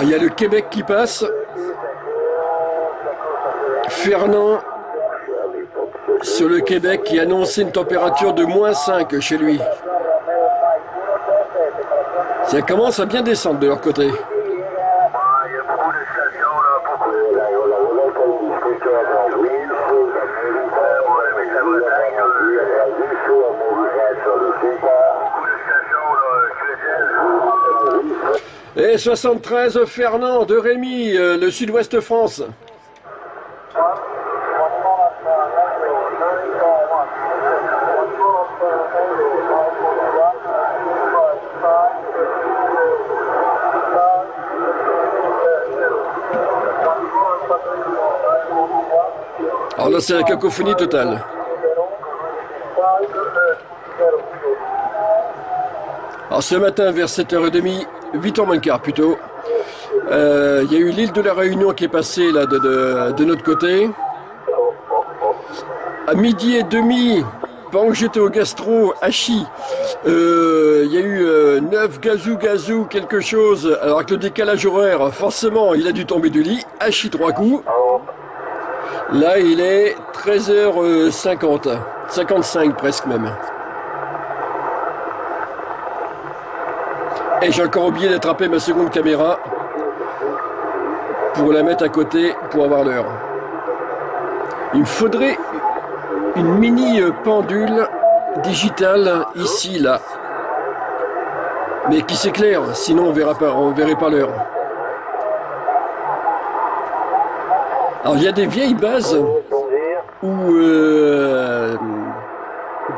Ah, il y a le Québec qui passe. Fernand sur le Québec qui annonçait une température de moins 5 chez lui. Ça commence à bien descendre de leur côté. Et 73 Fernand de Rémy, euh, le sud-ouest France. Alors là, c'est la cacophonie totale. Alors ce matin, vers 7h30, 8h moins le quart plutôt, euh, il y a eu l'île de la Réunion qui est passée là de, notre côté. À midi et demi, pendant que j'étais au gastro, à Chi, euh, il y a eu 9 gazou gazou quelque chose. Alors avec le décalage horaire, forcément, il a dû tomber du lit. Chi trois coups. Là, il est 13h50, 55 presque même. Et j'ai encore oublié d'attraper ma seconde caméra pour la mettre à côté pour avoir l'heure. Il me faudrait une mini pendule digitale ici, là. Mais qui s'éclaire, sinon on verra pas, on verrait pas l'heure. Alors il y a des vieilles bases où euh,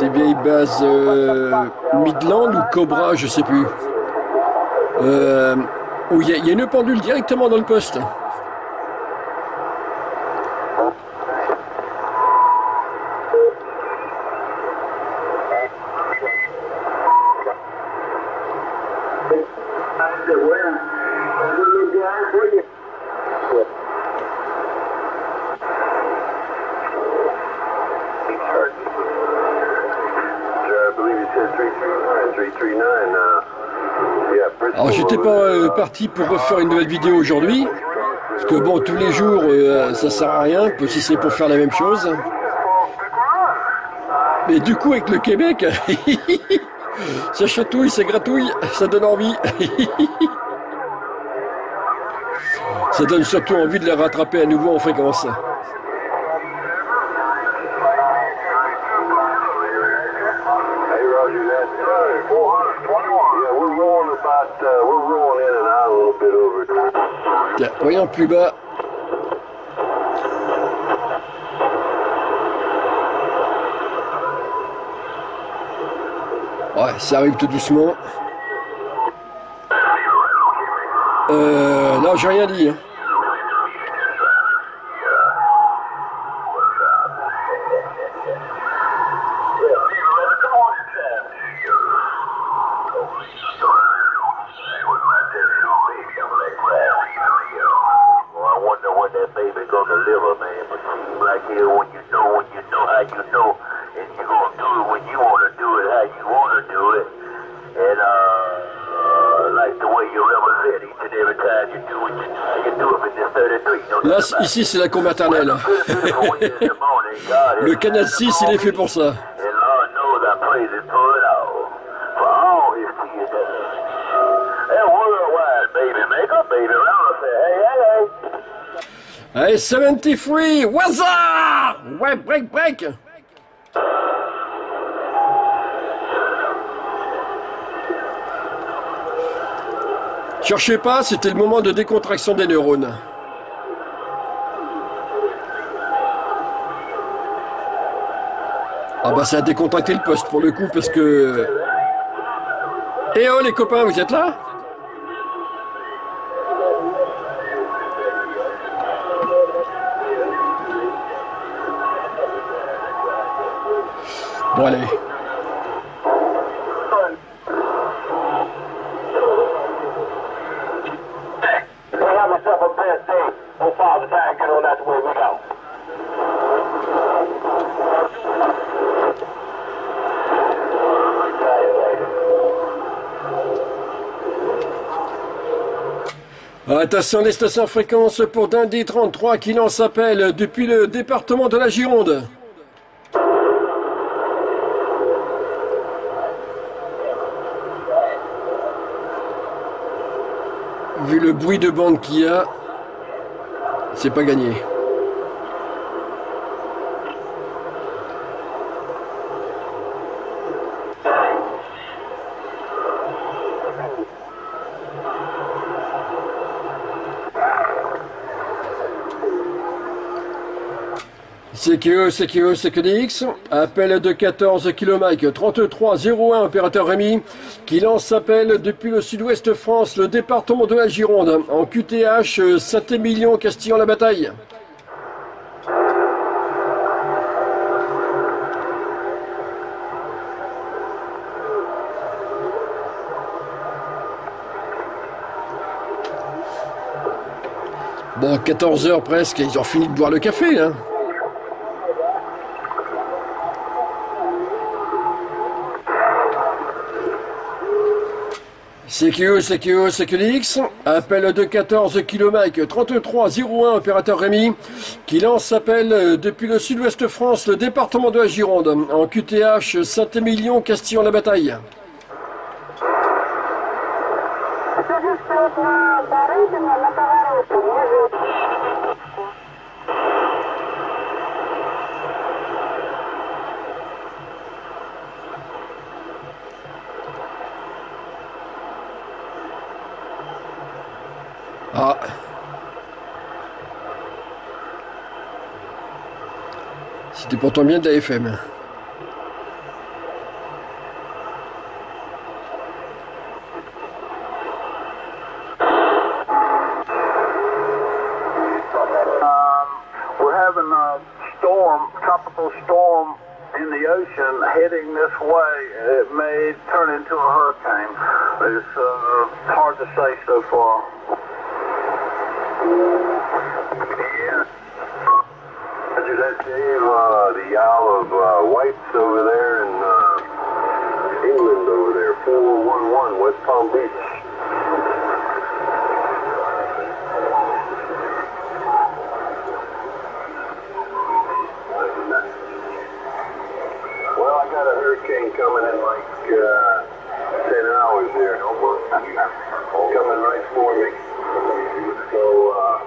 des vieilles bases euh, Midland ou Cobra, je sais plus. Euh, où il y, a une pendule directement dans le poste. Alors j'étais pas euh, parti pour refaire une nouvelle vidéo aujourd'hui, parce que bon tous les jours euh, ça sert à rien, si c'est pour faire la même chose. Mais du coup avec le Québec, ça chatouille, ça gratouille, ça donne envie. ça donne surtout envie de les rattraper à nouveau en fréquence. Voyons plus bas. Ouais, ça arrive tout doucement. Euh, non, j'ai rien dit. Hein. Ici, c'est la cour maternelle. Le canal 6, il est fait pour ça. Allez, 73, what's up? Ouais, break, break. Cherchez pas, c'était le moment de décontraction des neurones. Ah bah ça a décontracté le poste pour le coup parce que... Eh oh les copains, vous êtes là? Bon allez. Attention, les stations fréquences pour Dundee 33 qui lance appel depuis le département de la Gironde. Vu le bruit de bande qu'il y a, c'est pas gagné. CQE, CQE, CQDX, appel de 14 km 3301, opérateur Rémi, qui lance appel depuis le sud-ouest France, le département de la Gironde, en QTH Saint-Émilion, Castillon-la-Bataille. Bon, 14 heures presque, ils ont fini de boire le café, hein. CQE, CQE, CQDX, appel de 14 km 3301, opérateur Rémi, qui lance appel depuis le sud-ouest France, le département de la Gironde, en QTH Saint-Émilion, Castillon-la-Bataille. Pourtant bien de la FM. Dave. Uh, the Isle of uh, White's over there in uh, England over there, 411 West Palm Beach. Well, I got a hurricane coming in like uh, 10 hours here. coming right for me. So, uh,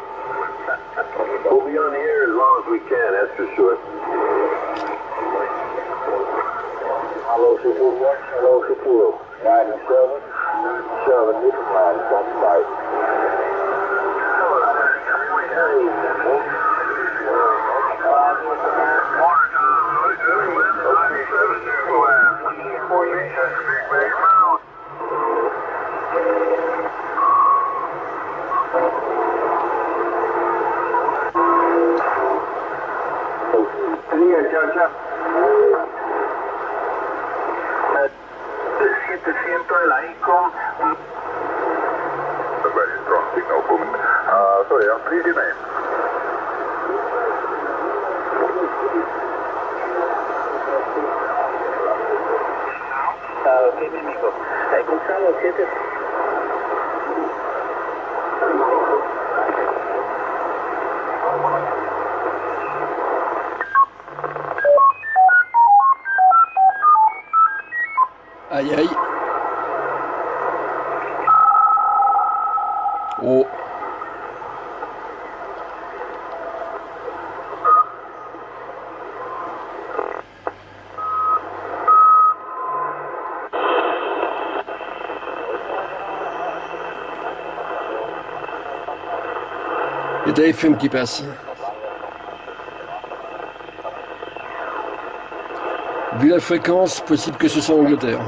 we'll be on the air long as we can, that's for sure. Hello, Shapiro. Hello, Shapiro. 97. 7, 97 Nickel Line. Eh, 700 de la ICOM. Very strong signal sorry, uh, please your name. Ok, mi amigo. Gonzalo, 7. Des FM qui passent. Vu la fréquence, possible que ce soit en Angleterre.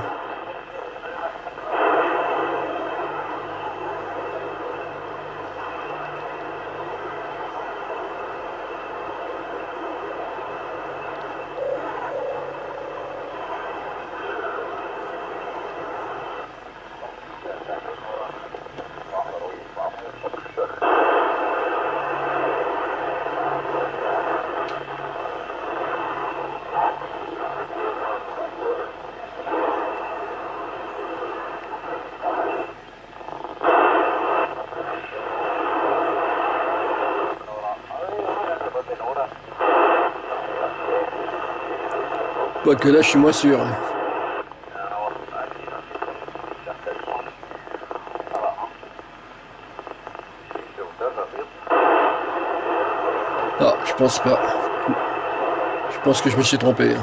Quoique là, je suis moins sûr. Ah, je pense pas. Je pense que je me suis trompé.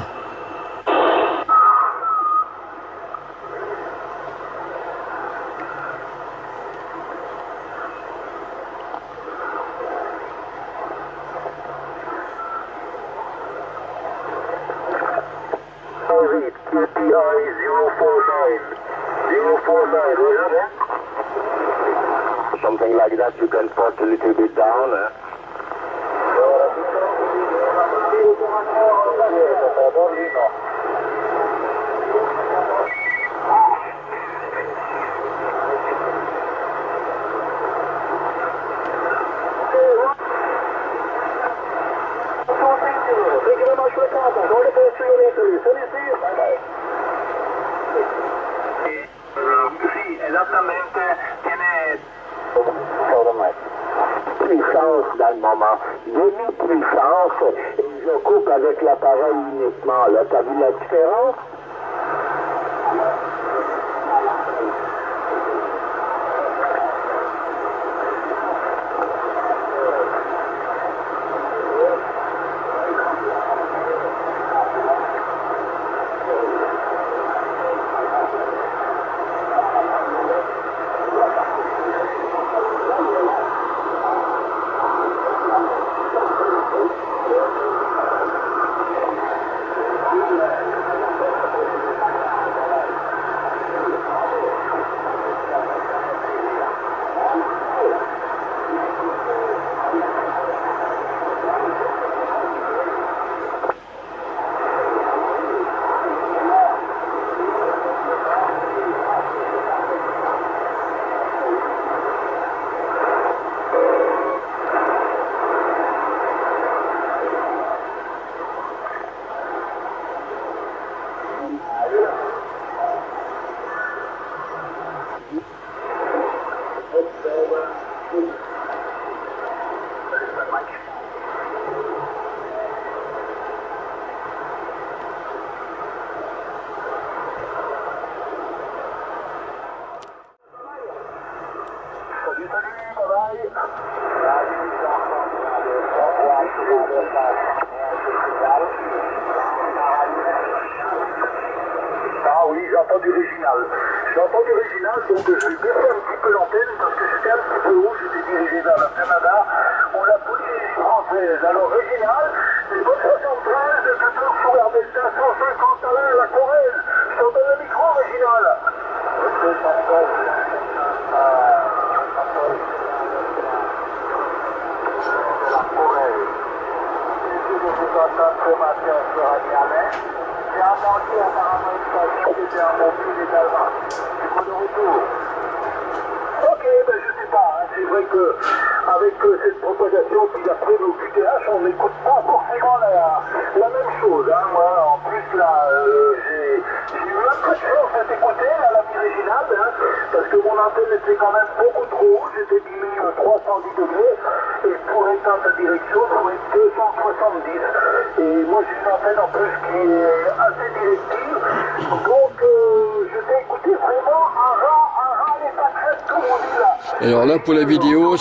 0.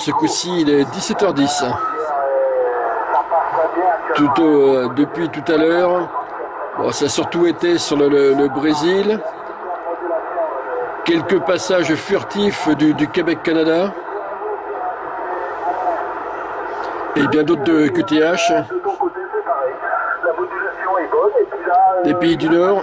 ce coup-ci, il est 17h10. Tout euh, depuis tout à l'heure, bon, ça a surtout été sur le, Brésil. Quelques passages furtifs du, du Québec-Canada. Et bien d'autres de QTH. Des pays du Nord.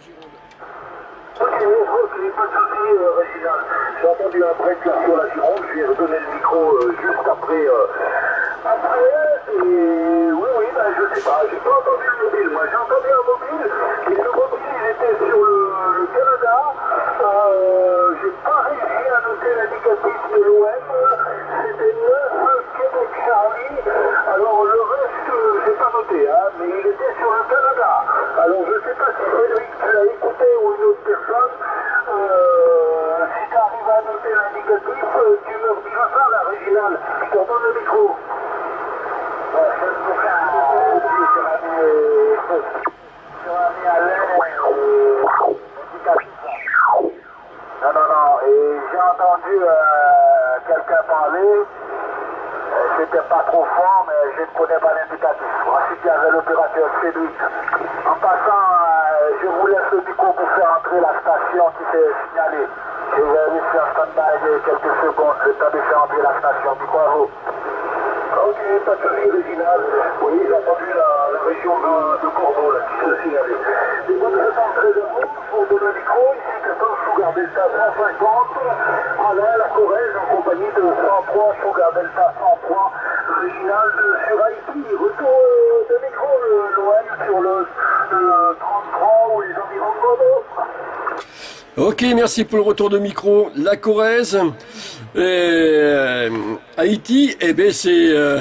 Merci pour le retour de micro. La Corrèze, et, euh, Haïti, eh ben c'est euh,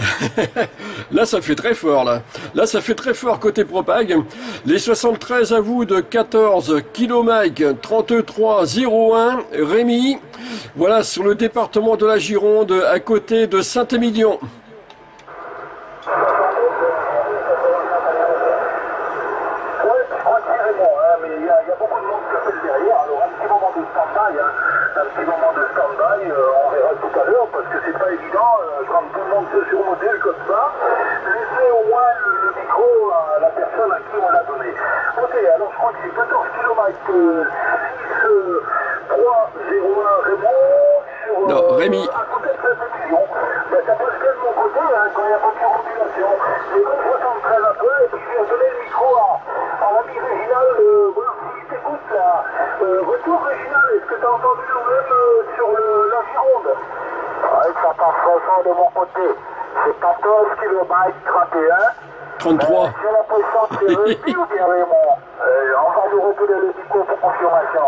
là ça fait très fort là. Là ça fait très fort côté propag. Les 73 à vous de 14 Kilo Mike 33 01 Rémi. Voilà sur le département de la Gironde à côté de Saint-Émilion. Ouais, je crois que c'est Raymond, hein, mais il y, a il y a beaucoup de monde qui appelle derrière. Alors, un petit moment de stand-by, hein, un petit moment de stand-by, euh, on verra tout à l'heure, parce que c'est pas évident, euh, quand tout le monde se surmodèle comme ça. Laissez au moins le, le micro à la personne à qui on l'a donné. Ok, alors je crois que c'est 14 km, euh, 6, euh, 3, 0, 1, Raymond, sur... euh, Non, Rémi. À côté de Saint-Émilion. Ben, ça passe bien de mon côté, hein, quand il n'y a pas de surpopulation. C'est comme 73 un peu, et puis je vais donner le micro à, à l'ami Réginal, euh, voir s'il t'écoute là. Euh, retour Réginal, est-ce que tu as entendu nous-mêmes euh, sur le, la Gironde Oui, ça passe C'est 14 km 31. 33. Euh, J'ai l'impression que c'est Rémi ou bien Raymond. Euh, on va nous retourner le micro pour confirmation.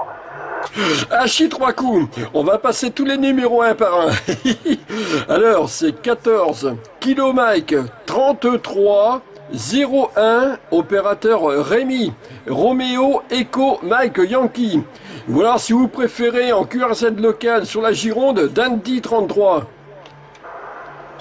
Hachi trois coups. On va passer tous les numéros un par un. Alors, c'est 14 Kilo Mike 33 01 opérateur Rémi Roméo Echo Mike Yankee. Voilà si vous préférez en QRZ local sur la Gironde Dandy 33.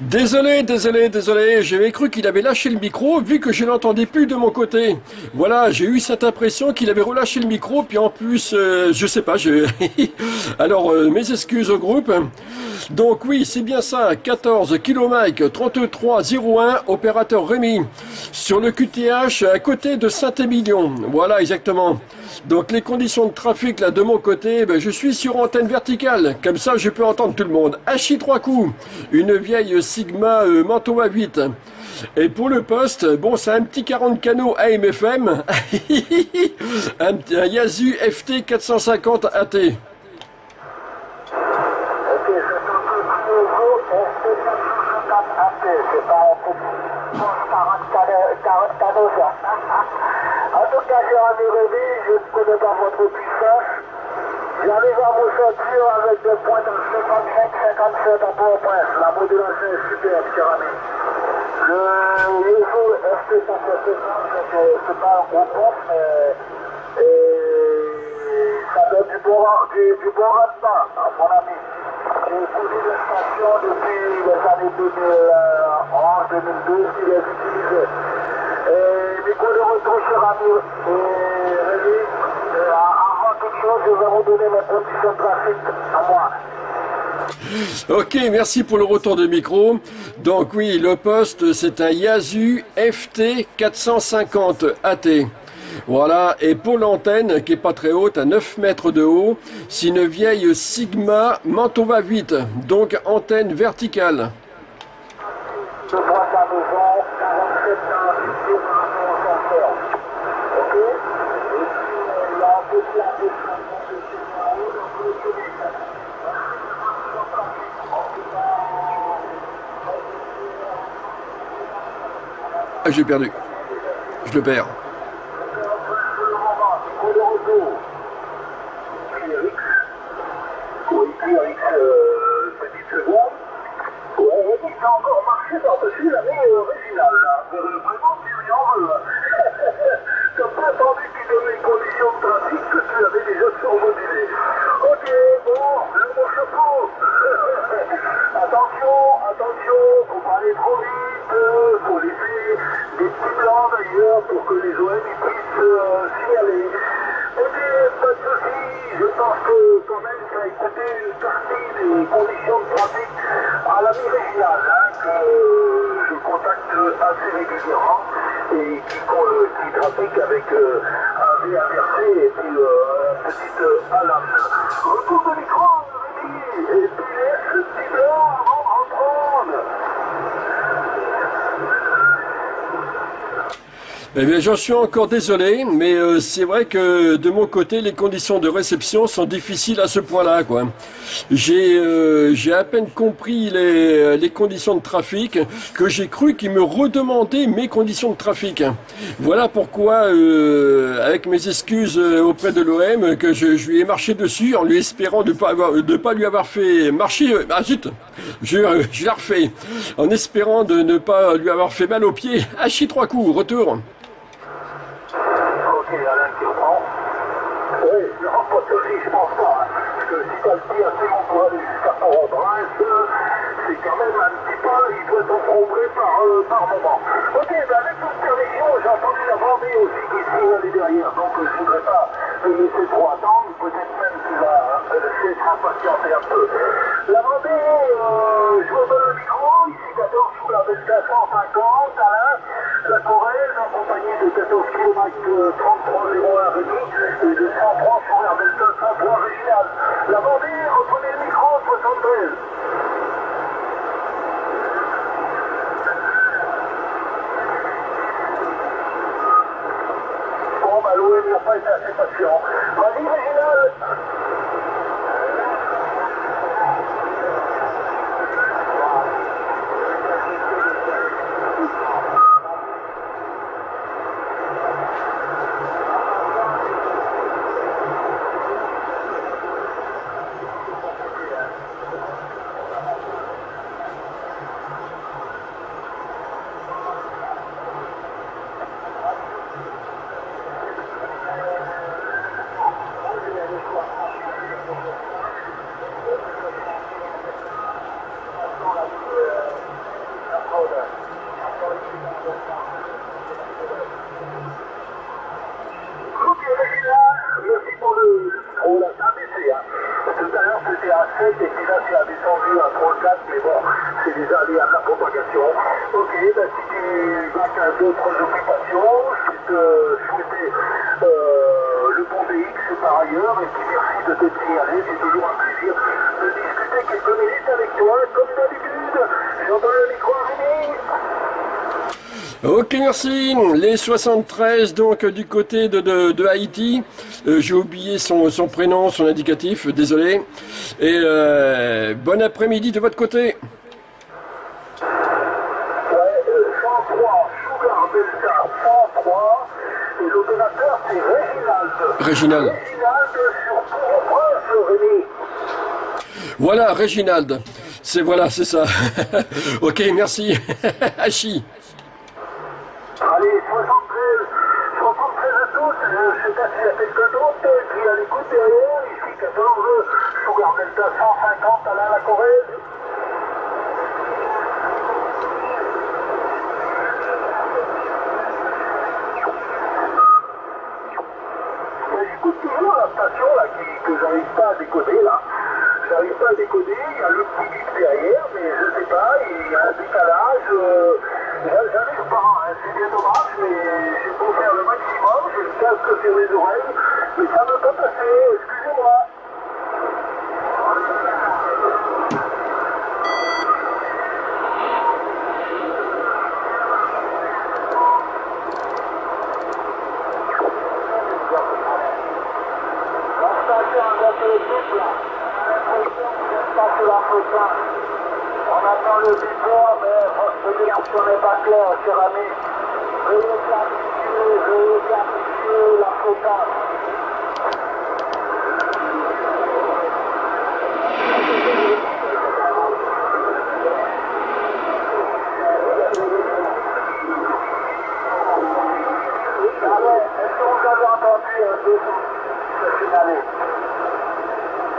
Désolé, désolé, désolé, j'avais cru qu'il avait lâché le micro vu que je l'entendais plus de mon côté. Voilà, j'ai eu cette impression qu'il avait relâché le micro, puis en plus, euh, je sais pas, je... Alors, euh, mes excuses au groupe. Donc oui, c'est bien ça, 14 kilo Mike 3301, opérateur Rémi, sur le QTH à côté de Saint-Émilion. Voilà, exactement. Donc les conditions de trafic là de mon côté, ben, je suis sur antenne verticale, comme ça je peux entendre tout le monde. Hachi trois coups, une vieille Sigma euh, Manteau à 8. Et pour le poste, bon c'est un petit 40 canaux AMFM, un, un Yasu FT 450 AT. Ok, c'est un peu plus nouveau, ST450 AT, c'est pas un petit 40 canaux, 40 canaux ça. En tout cas, cher ami Rémi, je ne connais pas votre puissance. J'arrive à vous sortir avec des points de 55-57 à Port-au-Prince. La modulation est superbe, cher ami. Le réseau ST450, c'est c'est pas un gros poste, mais et ça donne du bon, du, du bon rendement, hein, mon ami. J'ai connu la station depuis les années 2011-2012 qui les utilisait. De et Rémi, avant toute chose, je vais vous donner mes conditions de trafic à moi. Ok, merci pour le retour de micro. Donc oui, le poste, c'est un Yasu FT 450 AT. Voilà, et pour l'antenne, qui est pas très haute, à 9 mètres de haut, c'est une vieille Sigma Mantova 8, donc antenne verticale. Je vois ta maison, 47 ans, ici, par rapport au cancer. Ok Et puis, euh, il y a un petit arrondissement de chez moi, donc le Québec. Ah, j'ai perdu. Je le perds. Pour le moment, c'est le retour. QRX. Oui, QRX, euh, petite seconde. Ouais, il a encore marché par-dessus l'année originale, là. Euh, vraiment, si lui en veut. T'as pas attendu qu'il donne les conditions de trafic que tu avais déjà survolé. Attention, attention, faut pas aller trop vite, euh, faut laisser des petits blancs d'ailleurs pour que les OM puissent euh, signaler. Ok, pas de soucis, je pense que quand même tu as écouté une partie des conditions de trafic à la mi-régionale, que je contacte assez régulièrement et qui, co- qui trafique avec euh, un V inversé et puis euh, un petit euh, Alan. Retour de Rémi, et puis laisse le petit blanc avant de reprendre. Eh bien, j'en suis encore désolé, mais euh, c'est vrai que de mon côté, les conditions de réception sont difficiles à ce point-là, quoi. J'ai euh, j'ai à peine compris les, les conditions de trafic que j'ai cru qu'il me redemandait mes conditions de trafic. Voilà pourquoi, euh, avec mes excuses euh, auprès de l'OM, que je, je lui ai marché dessus en lui espérant de pas pas lui avoir fait marcher. euh, Ah zut, je, je la refais en espérant de ne pas lui avoir fait mal aux pieds. Hachi trois coups, retour. Ok, Alain qui reprend. Oui, non, pas de soucis, je pense pas. hein. Le assez long pour aller jusqu'à Port-au-Prince, c'est quand même un petit peu, il doit t'encombrer par, euh, par moment. Ok, ben avec toute permission, j'ai entendu la Vendée aussi qui signalait derrière, donc je voudrais pas te laisser trop attendre, peut-être même La Vendée, euh, je vous donne le micro, ici 14 sous la Delta 150, Alain, la Corrèze, en compagnie de 14 km 3301 Rémi et de 103 sur Air Delta 103 Régional. La Vendée, reprenez le micro 73. Bon, bah l'OM n'a pas été assez patient. Vas-y, Régional Ok, Régional, merci pour le... Oh là, ça a baissé, hein. Tout à l'heure, c'était à 7 et puis là, c'est à descendu à 3,4, mais bon, c'est déjà allé à la propagation. Ok, ben si tu vas à d'autres occupations, je vais te souhaiter euh, le bon VX par ailleurs, et puis merci de te signaler, c'est toujours un plaisir de discuter quelques minutes avec toi, comme d'habitude. J'entends le micro arriver. Ok, merci. Les 73, donc du côté de, de, Haïti. Euh, J'ai oublié son, son prénom, son indicatif, désolé. Et euh, bon après-midi de votre côté. Ouais, 103, Sugar Delta 103, et l'opérateur c'est Réginald. Voilà, Réginald. C'est voilà, c'est ça. ok, merci. Hachi. Allez, 73, 73 à tous, euh, je sais pas s'il y a quelqu'un d'autre qui à l'écoute derrière, ici 14, Sugar Delta 150, Alain la Corrèze. J'écoute toujours la station que j'arrive pas à décoder là. J'arrive pas à décoder. décoder, il y a le petit bip derrière, mais je sais pas, il y a un décalage. Euh, J'arrive pas, hein, c'est bien dommage, mais j'ai beau faire le maximum, j'ai le casque sur les oreilles, mais ça ne peut pas passer, excusez-moi. On attend le bipeur, mais direction n'est pas claire, cher ami. Veuillez clarifier la fréquence. Alors, est-ce que vous avez entendu un peu ce signaler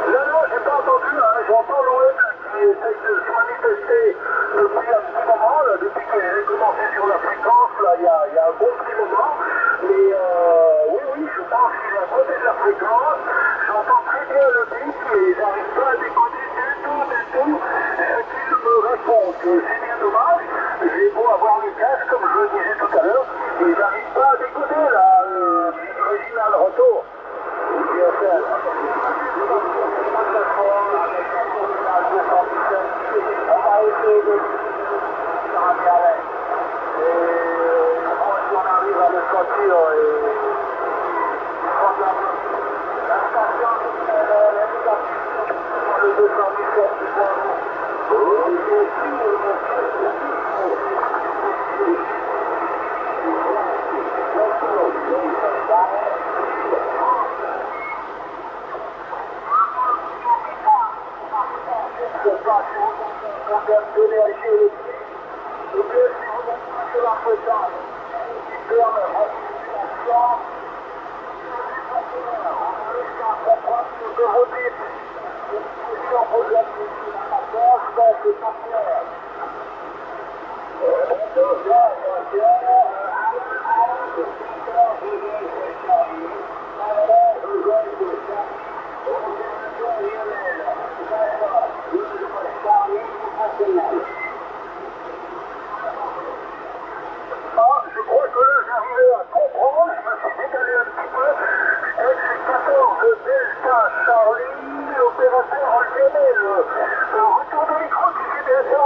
Non, non, j'ai pas entendu, hein. j'entends l'OM qui essaye de se manifester depuis là, depuis que j'ai commencé sur la fréquence, là, il y a, y a un bon petit moment. Mais euh, oui, oui, je pense qu'il est à côté de la fréquence. J'entends très bien le bip et j'arrive pas à décoder du tout, du tout ce qu'il me répond. C'est bien dommage. J'ai beau avoir le casque, comme je le disais tout à l'heure, et j'arrive pas à décoder là, euh, l'original retour. On va essayer de un diarrhée. Et si on arrive à le la station, elle est sur le 217 du Je sais pas si vous avez un problème d'énergie électrique, ou bien si vous n'êtes pas sur la fréquence qui permet la circulation, on risque à comprendre ce que vous dites. Si on vous a dit la force, ben c'est pas clair. Ah, je crois que là j'arrivais à comprendre, je me suis décalé un petit peu. FC14 Delta Charlie, l'opérateur enchaîné, le, le retour de micro, tu fais bien ça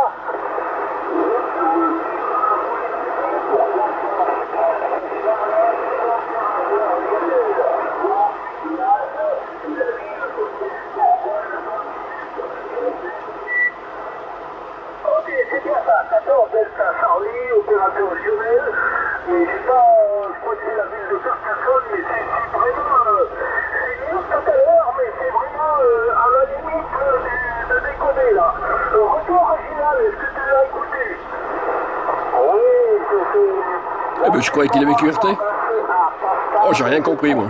Ok, c'est bien ça, 14 Delta Charlie, opérateur Lionel, mais je sais pas, euh, je crois que c'est la ville de Carcassonne, mais c'est c'est vraiment, euh, c'est mieux que tout à l'heure, mais c'est vraiment euh, à la limite euh, de, de déconner là. Le retour original, est-ce que tu l'as écouté Oui, c'est... c'est- Eh ben, je croyais qu'il avait QRT. Oh, j'ai rien compris, moi.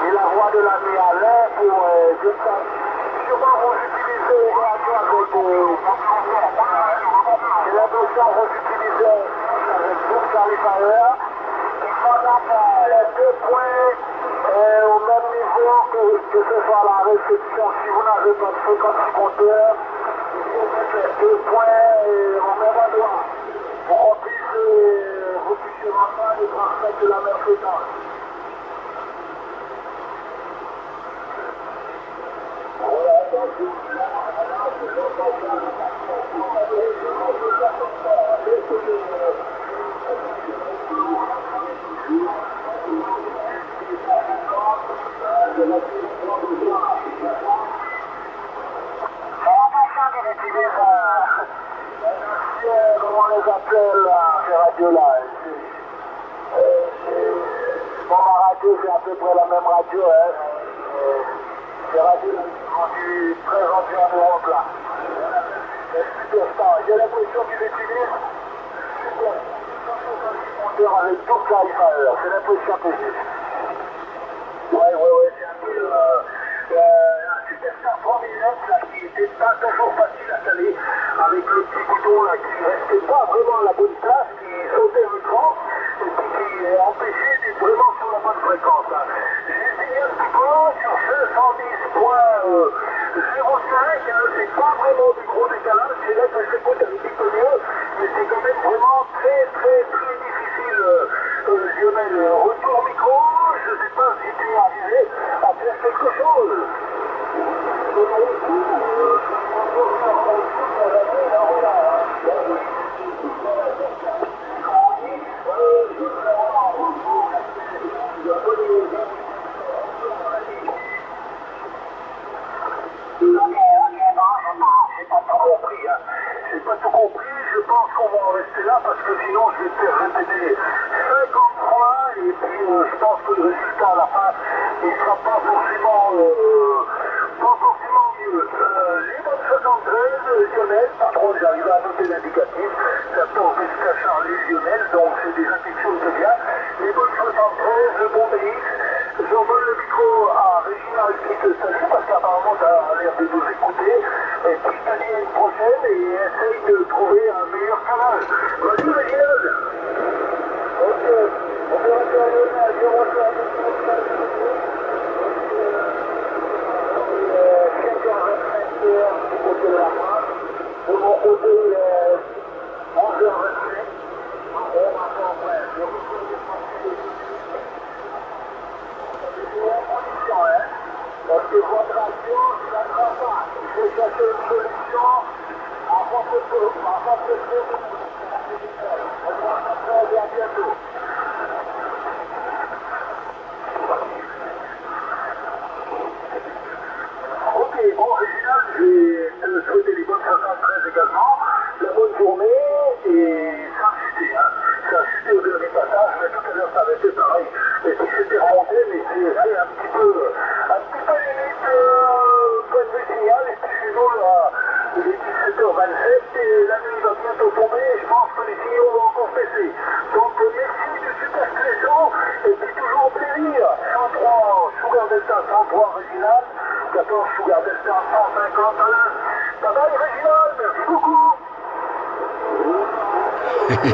Et la voix de l'ami Alain pour, euh, je sais, sûrement vous utilisez également avec, euh, j'ai l'impression que vous utilisez avec d'autres qualifiers. Il faudra faire les deux points euh, au même niveau que, que ce soit la réception. Si vous n'avez pas de fréquence compteur, il faut mettre les deux points euh, au même endroit pour qu'on puisse, euh, vous puissiez entendre et transmettre la même fréquence. qu'il utilise un, un ancien, les appelle, là, Bon, ma radio, c'est à peu près la même radio, hein. Ces radios sont très en Europe, là. J'ai l'impression qu'ils utilisent avec tout clarifier. C'est l'impression que j'ai. Ouais, ouais, ouais, c'est un peu euh, euh, un Superstar 3009 là, c'était pas toujours facile à caler avec le petit bouton là qui restait pas vraiment à la bonne place, qui sautait un cran et puis qui empêchait d'être vraiment sur la bonne fréquence. J'ai signé un petit peu sur ce euh, hein, c'est pas vraiment du gros décalage, c'est là que je l'écoute un petit peu mieux, mais c'est quand même vraiment très très très difficile, euh, euh, Lionel. Retour micro, je sais pas si tu es arrivé à faire quelque chose je pense que sinon je vais te faire répéter 50 fois et puis je pense que le résultat à la fin il sera pas forcément, euh, pas forcément mieux. Bonnes 73, Lionel, par contre j'arrive à noter l'indicatif, 14 jusqu'à Charlie Lionel, donc c'est déjà quelque chose de bien. Bonnes 73, le bon BX, j'envole le micro à Réginald qui te salue parce qu'apparemment tu as l'air de nous écouter. Et puis te dis une prochaine et essaye de trouver un meilleur canal. Vas-y Réginald Ok, on rester à Lionel, du côté de mon côté, euh, 11h27. On va faire après. Je reçois des parce que votre action, ça. Il faut chercher une avant que On va bientôt.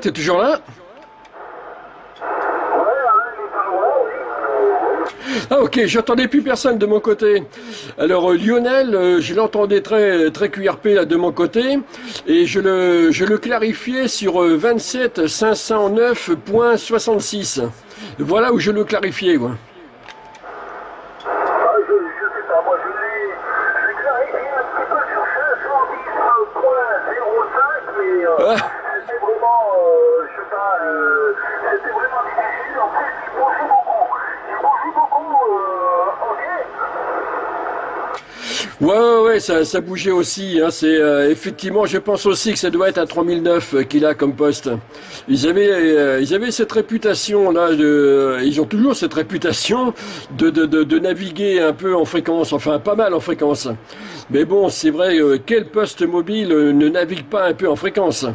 T'es toujours là? Ah ok, j'entendais plus personne de mon côté. Alors euh, Lionel, euh, je l'entendais très très QRP là de mon côté et je le je le clarifiais sur euh, 27 509.66. Voilà où je le clarifiais. Ah, je, je sais pas, moi je l'ai, je l'ai clarifié un petit peu sur 510.05, mais euh, Ah. c'était vraiment, euh, je sais pas, euh, c'était vraiment difficile. En plus, il bougeait beaucoup. Il bougeait beaucoup, euh, ok Ça, bougeait aussi. Hein, c'est euh, effectivement, je pense aussi que ça doit être à 3009 euh, qu'il a comme poste. Ils avaient, euh, ils avaient cette réputation là, ils ont toujours cette réputation de, de, de, naviguer un peu en fréquence, enfin pas mal en fréquence. Mais bon, c'est vrai, quel poste mobile ne navigue pas un peu en fréquence?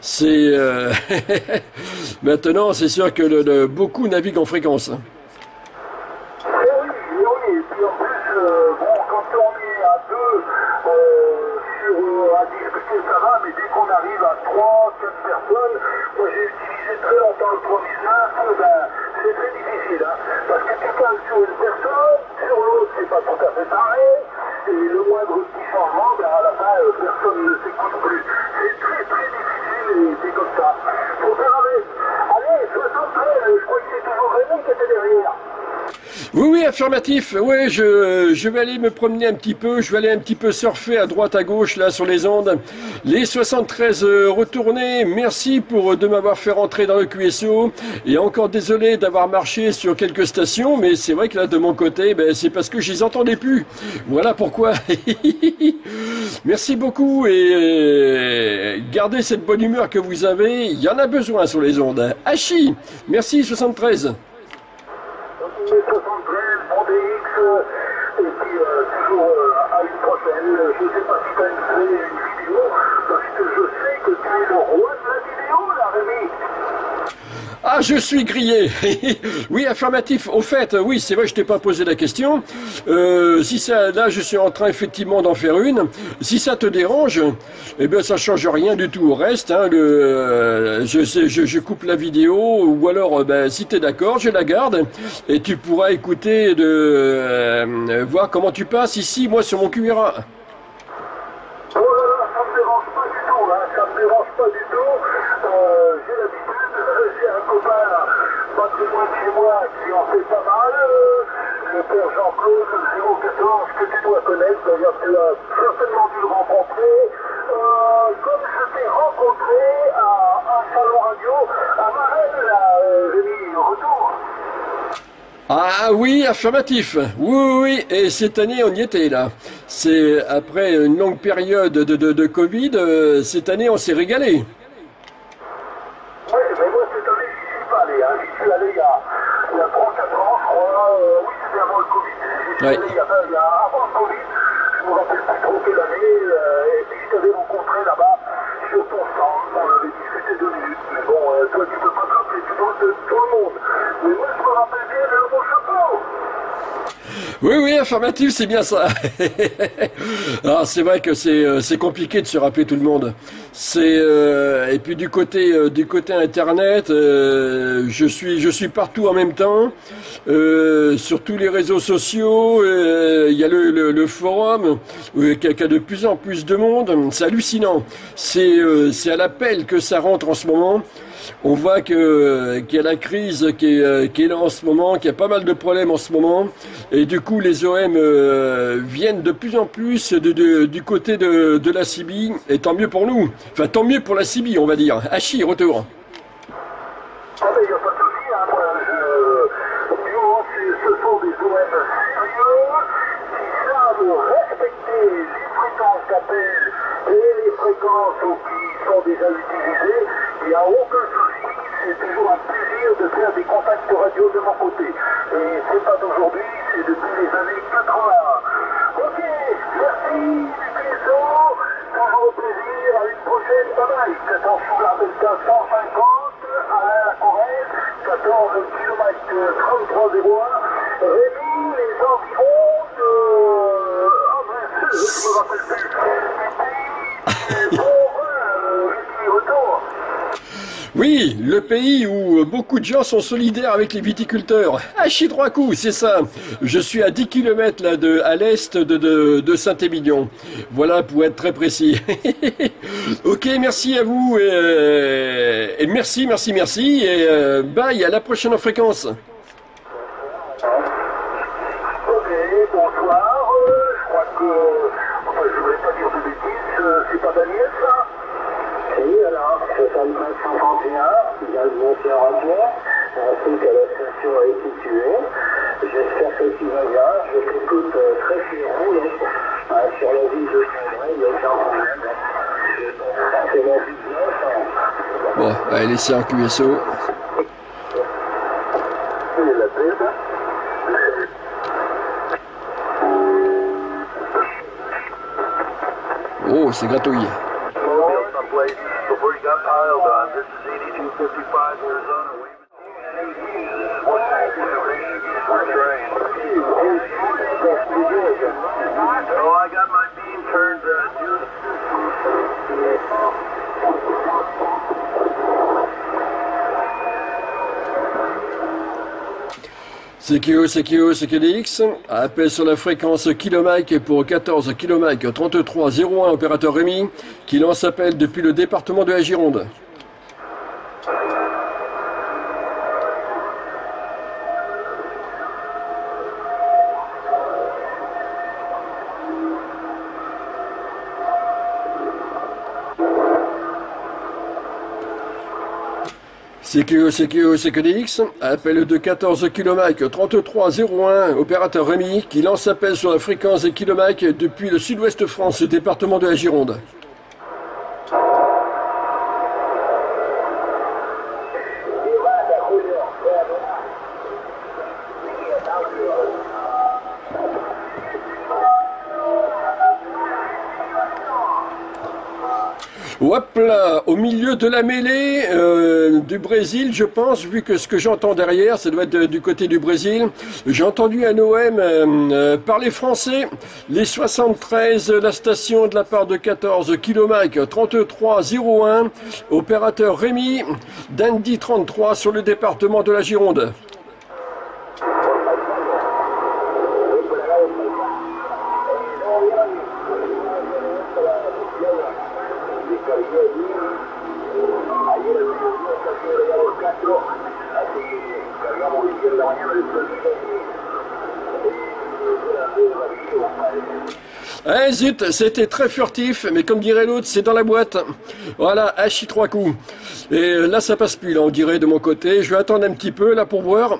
C'est maintenant, c'est sûr que beaucoup naviguent en fréquence. hein. Eh oui, eh oui, et puis en plus, euh, bon, quand on est à deux euh, sur, euh, à discuter, ça va, mais dès qu'on arrive à trois, quatre personnes, moi j'ai utilisé très longtemps le 3009, ben, c'est très difficile, hein, parce que tu parles sur une personne, sur l'autre, c'est pas tout à fait pareil, et le moindre petit changement, ben, à la fin, euh, personne ne s'écoute plus. C'est très très difficile, et c'est comme ça. Faut faire avec. Allez, 73, je crois que c'est toujours Rémi qui était derrière. Oui, oui, affirmatif. Oui, je, vais aller me promener un petit peu. Je vais aller un petit peu surfer à droite, à gauche, là, sur les ondes. Les 73 euh, retournés. Merci pour de m'avoir fait rentrer dans le QSO. Et encore désolé d'avoir marché sur quelques stations, mais c'est vrai que là, de mon côté, ben, c'est parce que je les entendais plus. Voilà pourquoi. Merci beaucoup et euh, gardez cette bonne humeur que vous avez. Il y en a besoin sur les ondes. Hachi, merci 73. Donc, 73, bon DX, euh, et puis euh, à une prochaine. Je ne sais pas si tu as une vidéo, parce que je sais que tu es le roi de la vidéo, là, Rémi. Ah, je suis grillé. oui, affirmatif. Au fait, oui, c'est vrai, je t'ai pas posé la question. Euh, si ça, là, je suis en train effectivement d'en faire une. Si ça te dérange, eh bien, ça change rien du tout au reste. Hein, le, euh, je, je coupe la vidéo, ou alors, euh, ben, si t'es d'accord, je la garde et tu pourras écouter de euh, voir comment tu passes ici, moi, sur mon QRA. Oh là là, ça me dérange pas du tout, hein, ça me dérange pas du tout. Euh, j'ai l'habitude, euh, j'ai un copain là, pas très loin de chez moi qui en fait pas mal. euh, le Jean-Claude 014 que tu dois connaître, d'ailleurs tu as certainement dû le rencontrer. Euh, comme je t'ai rencontré à un salon radio à Marelle, là, euh, Rémi, retour. Ah oui, affirmatif. Oui, oui. Et cette année, on y était là. C'est après une longue période de, de, de Covid. euh, cette année, on s'est régalé. Oui, mais moi cette année, j'y suis pas allé. Hein. J'y suis allé il y a, il y a 3-4 ans, je crois. Euh, oui, c'était avant le Allé il y, a, il a avant le Covid. Je me rappelle plus trop quelle année. euh, et puis je t'avais rencontré là-bas sur ton stand. On avait discuté deux minutes. Mais bon, euh, toi, tu peux pas te rappeler du nom de tout le monde. Mais moi, je me rappelle bien de mon chapeau. Oui, oui, affirmatif, c'est bien ça. Alors, c'est vrai que c'est euh, c'est compliqué de se rappeler tout le monde. C'est euh, et puis du côté euh, du côté internet, euh, je suis je suis partout en même temps, sur tous les réseaux sociaux. Il y a le, le, le forum qui a, a de plus en plus de monde. C'est hallucinant. C'est c'est à l'appel que ça rentre en ce moment. On voit que qu'il y a la crise qui est, euh, qui est là en ce moment, qu'il y a pas mal de problèmes en ce moment, et du coup les OM euh, viennent de plus en plus du côté de, la CIBI, et tant mieux pour nous. Enfin tant mieux pour la CIBI, on va dire. Hachi, retour. Qui savent respecter les fréquences et les fréquences qui sont déjà utilisées, il n'y a aucun souci, c'est toujours un plaisir de faire des contacts radio de mon côté. Et c'est pas d'aujourd'hui, c'est depuis les années 80. Ok, merci, PSO, toujours au plaisir, à une prochaine, bye bye. 14 sous la Delta 150, Alain la Corée, 14 km 33 01. Rémi, les environs de... Ah ben, je me rappelle plus. Et puis, bon, euh, Rémi, retour. Oui, le pays où beaucoup de gens sont solidaires avec les viticulteurs. À Chidroicou, c'est ça. Je suis à 10 km là, de, à l'est de, de, Saint-Émilion. Voilà pour être très précis. ok, merci à vous. Et, merci, merci, merci. Et euh, bye, à la prochaine fréquence. Ok, bonsoir. Je crois que... Enfin, je voulais pas dire de bêtises. Euh, c'est pas Daniel, ça Oui, alors, 7351, il a le monté à ainsi que la station est située. J'espère que tu vas bien. Je t'écoute euh, très fièrement hein, sur la ville de Saint-Bray, il n'y a aucun problème. C'est mon business. Bon, allez, laissez un QSO. Oh, c'est gratouillé. CQO, CQO, CQDX, appel sur la fréquence kilomike pour 14 kilomike 3301, opérateur Rémi, qui lance appel depuis le département de la Gironde. CQE, CQE, CQDX, appel de 14 km 3301, opérateur Rémi, qui lance appel sur la fréquence des kilomètres depuis le sud-ouest France, département de la Gironde. Hop là, au milieu de la mêlée euh, du Brésil, je pense, vu que ce que j'entends derrière, ça doit être du côté du Brésil. J'ai entendu un OM euh, euh, parler français. Les 73, la station de la part de 14 km 3301, opérateur Rémi, d'Andy 33 sur le département de la Gironde. Eh c'était très furtif, mais comme dirait l'autre, c'est dans la boîte. Voilà, hachi trois coups. Et là, ça passe plus, là, on dirait de mon côté. Je vais attendre un petit peu, là, pour voir.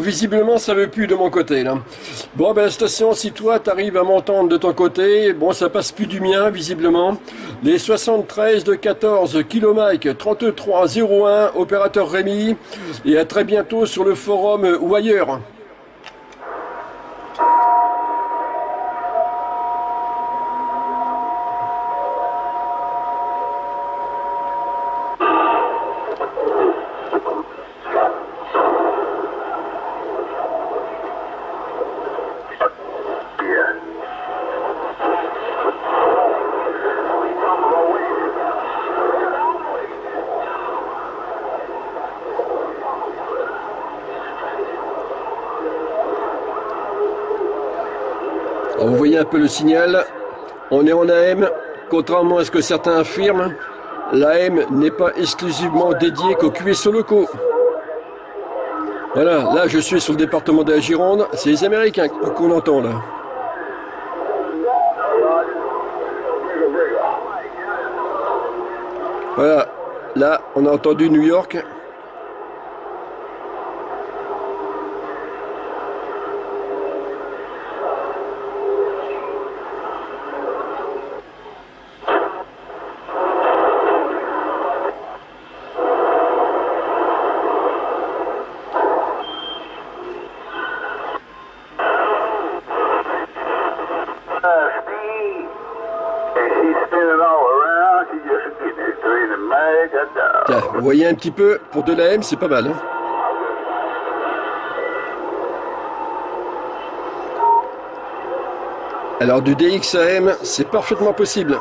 Visiblement, ça veut plus de mon côté, là. Bon, ben, station, si toi, t'arrives à m'entendre de ton côté, bon, ça passe plus du mien, visiblement. Les 73 de 14 km 3301, opérateur Rémi, et à très bientôt sur le forum ou ailleurs. Peu le signal. On est en AM. Contrairement à ce que certains affirment, l'AM n'est pas exclusivement dédié qu'aux QSO locaux. Voilà, là je suis sur le département de la Gironde. C'est les Américains qu'on entend là. Voilà, là on a entendu New York. Voyez un petit peu, pour de la M, c'est pas mal. hein. Alors du DXAM, c'est parfaitement possible.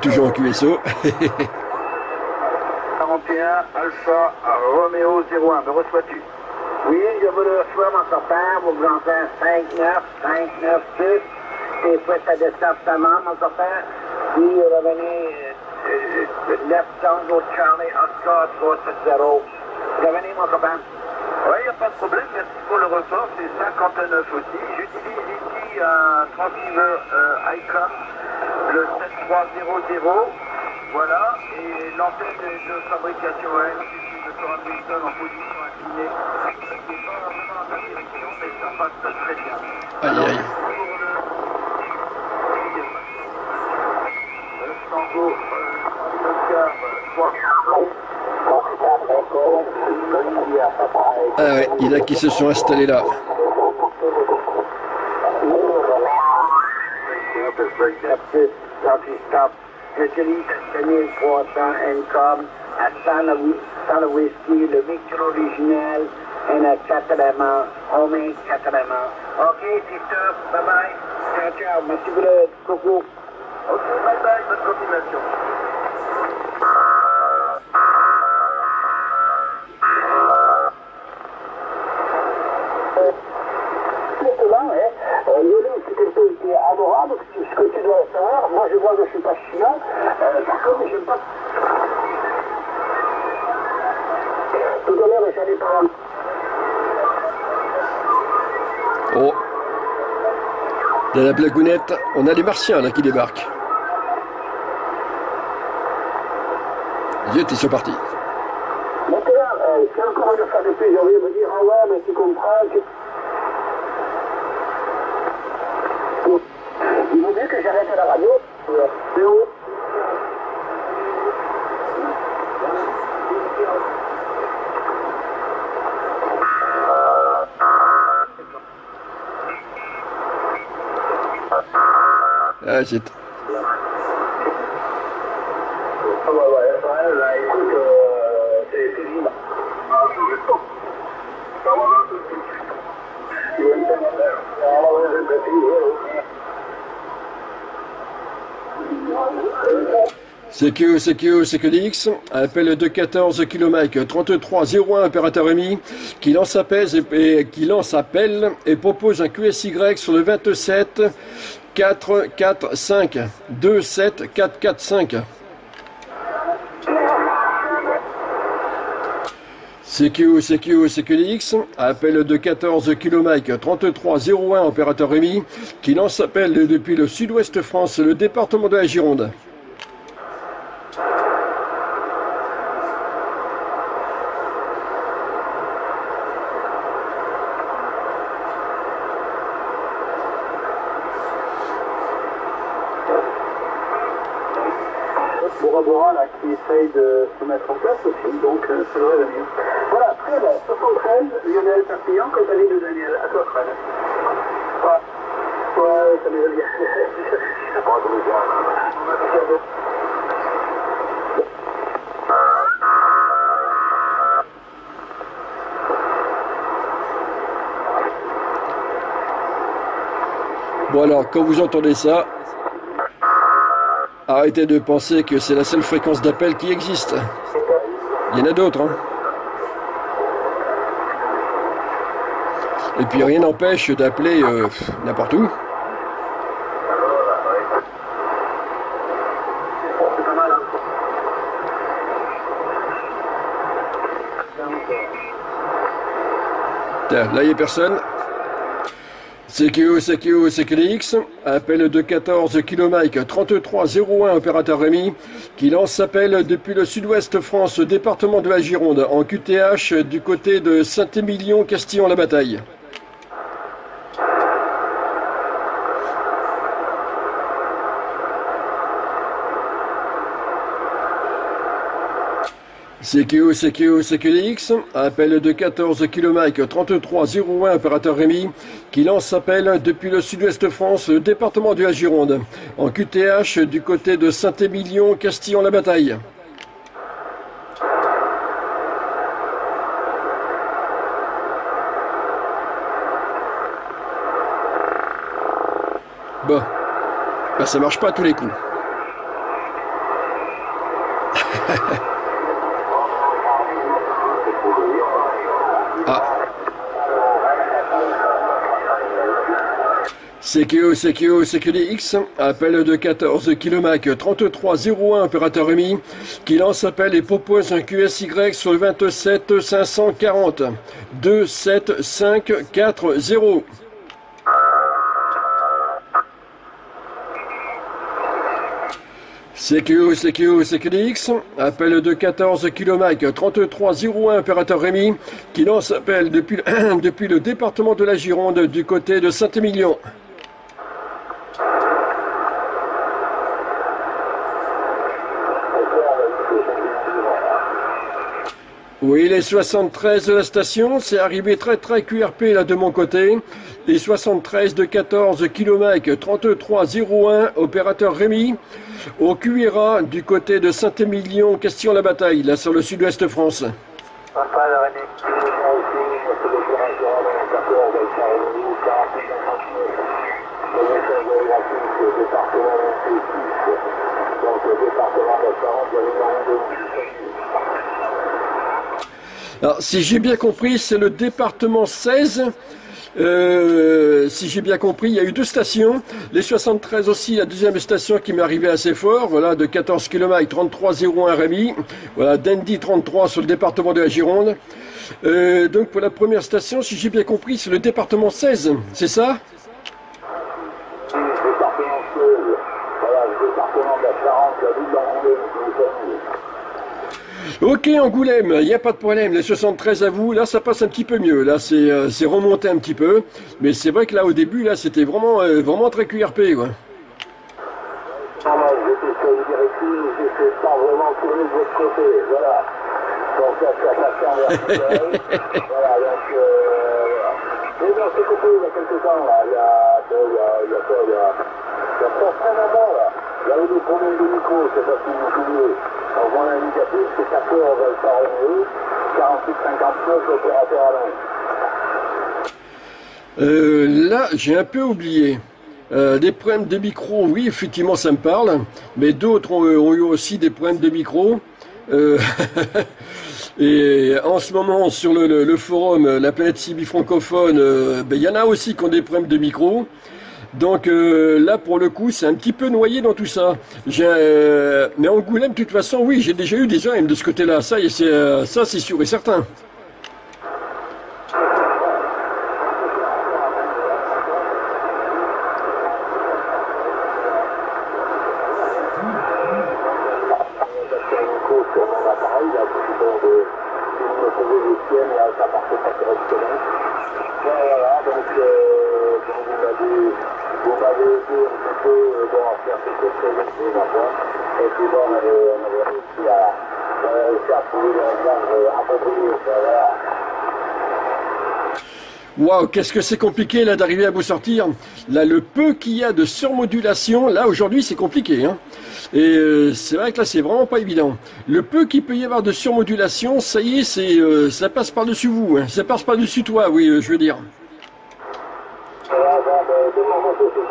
Toujours en QSO. 41 Alpha Romeo 01, me reçois-tu? Oui, je vous le reçois, mon copain, vos grands-pères 59, 596, et faites à département, mon copain, puis revenez euh, euh, left Tango Charlie Oscar 370. Revenez, mon copain. Oui, il n'y a pas de problème, merci pour le report, c'est 59 aussi. J'utilise ici un transceiver euh, ICOM, le 7300. Voilà, et l'antenne est de fabrication M, de Coram Wilson en position inclinée. C'est pas vraiment dans la direction, mais ça passe très bien. Aïe aïe. Pour le le Tango euh, Oscar euh, 3. Ah ouais, il y en a qui se sont installés là. Stop. J'utilise un 1300 Encom à sans le, whi- sans le whisky, le mixture original et un catalan, homemade catalan. Ok, sister, bye bye. Ciao, ciao. Merci pour le coucou. Ok, bye bye, bonne continuation. Maintenant, hein, euh, Lionel, c'est quelqu'un qui est adorable, ce que- ce que tu dois savoir. Moi, je vois que je suis pas chiant. Euh, par contre, j'aime pas. Tout à l'heure, j'allais prendre. Oh. Dans la blagounette, on a les martiens là qui débarquent. Zut, ils sont partis. Il vaut mieux que j'arrête la radio. C'est où Ah, zut. Ah ouais, ouais, ouais, là, écoute, euh, c'est c'est vivant. CQ, CQ, CQDX, appel de 14 km 3301 opérateur EMI, qui lance appel et, et- qui lance appel et propose un QSY sur le 27 4 4 5 2 7 4 4 5. CQ, CQ, CQDX, appel de 14 km 3301 opérateur EMI, qui lance appel depuis le sud-ouest France, le département de la Gironde. Bora Bora là, qui essaye de se mettre en place aussi, donc euh, ça devrait venir. Voilà, très bien. 73, Lionel Perpignan, compagnie de Daniel. À toi, Fred. Ouais, ouais, ça m'est bien. Bon alors, quand vous entendez ça, arrêtez de penser que c'est la seule fréquence d'appel qui existe. Il y en a d'autres. Hein. Et puis rien n'empêche d'appeler euh, n'importe où. Là, il n'y a personne. CQO, CQO, CQDX, appel de 14 km 3301 opérateur Rémi, qui lance appel depuis le sud-ouest France, département de la Gironde, en QTH du côté de Saint-Émilion, Castillon-la-Bataille. CQO, CQO, CQDX, appel de 14 km 3301 opérateur Rémi, qui lance appel depuis le sud-ouest France, le département de la Gironde, en QTH du côté de Saint-Émilion, Castillon-la-Bataille. Bon, ben, ça marche pas à tous les coups. CQO, CQO, CQDX, appel de 14 km 3301 opérateur EMI, qui lance appel et propose un QSY sur le 27 540 27540. CQO, CQO, CQDX, appel de 14 km 3301 opérateur Rémi, qui lance appel depuis, depuis le département de la Gironde du côté de Saint-Émilion. Oui, les 73 de la station, c'est arrivé très très QRP là de mon côté. Les 73 de 14 km 3301, opérateur Rémi, au QRA du côté de Saint-Émilion, Castillon-la-Bataille, là sur le sud-ouest France. Si j'ai bien compris, c'est le département 16. Euh, si j'ai bien compris, il y a eu deux stations. Les 73 aussi, la deuxième station qui m'est arrivée assez fort, voilà, de 14 km 3301 Rémi. Voilà, Dandy 33 sur le département de la Gironde. Euh, donc pour la première station, si j'ai bien compris, c'est le département 16, c'est ça? Ok Angoulême, il n'y a pas de problème, les 73 à vous, là ça passe un petit peu mieux, là c'est euh, remonté un petit peu, mais c'est vrai que là au début, là c'était vraiment, euh, vraiment très QRP quoi. Pas vraiment tourner de votre côté, voilà. Donc là, ça passe Voilà, donc, euh, mais non, c'est coupé il y a quelques temps, là, il y a, il y a, il y a, il y il y là. Il y avait des problèmes de je sais pas si vous vous souvenez. Donc mon indicatif, c'est 14 par 48 59 opérateur à euh, là, j'ai un peu oublié. Euh, des problèmes de micro, oui, effectivement, ça me parle. Mais d'autres ont, ont, eu aussi des problèmes de micro. Euh, et en ce moment, sur le, le, le forum La planète Sibi francophone, euh, ben, il y en a aussi qui ont des problèmes de micro. Donc euh, là, pour le coup, c'est un petit peu noyé dans tout ça. Euh, mais Angoulême, de toute façon, oui, j'ai déjà eu des AM de ce côté-là. Ça, c'est euh, ça, c'est sûr et certain. Waouh, qu'est-ce que c'est compliqué là d'arriver à vous sortir? Là, le peu qu'il y a de surmodulation, là aujourd'hui c'est compliqué. Hein. Et euh, c'est vrai que là c'est vraiment pas évident. Le peu qu'il peut y avoir de surmodulation, ça y est, c'est euh, ça passe par-dessus vous, hein. ça passe par-dessus toi, oui, euh, je veux dire. de mon côté, c'est pas, il n'y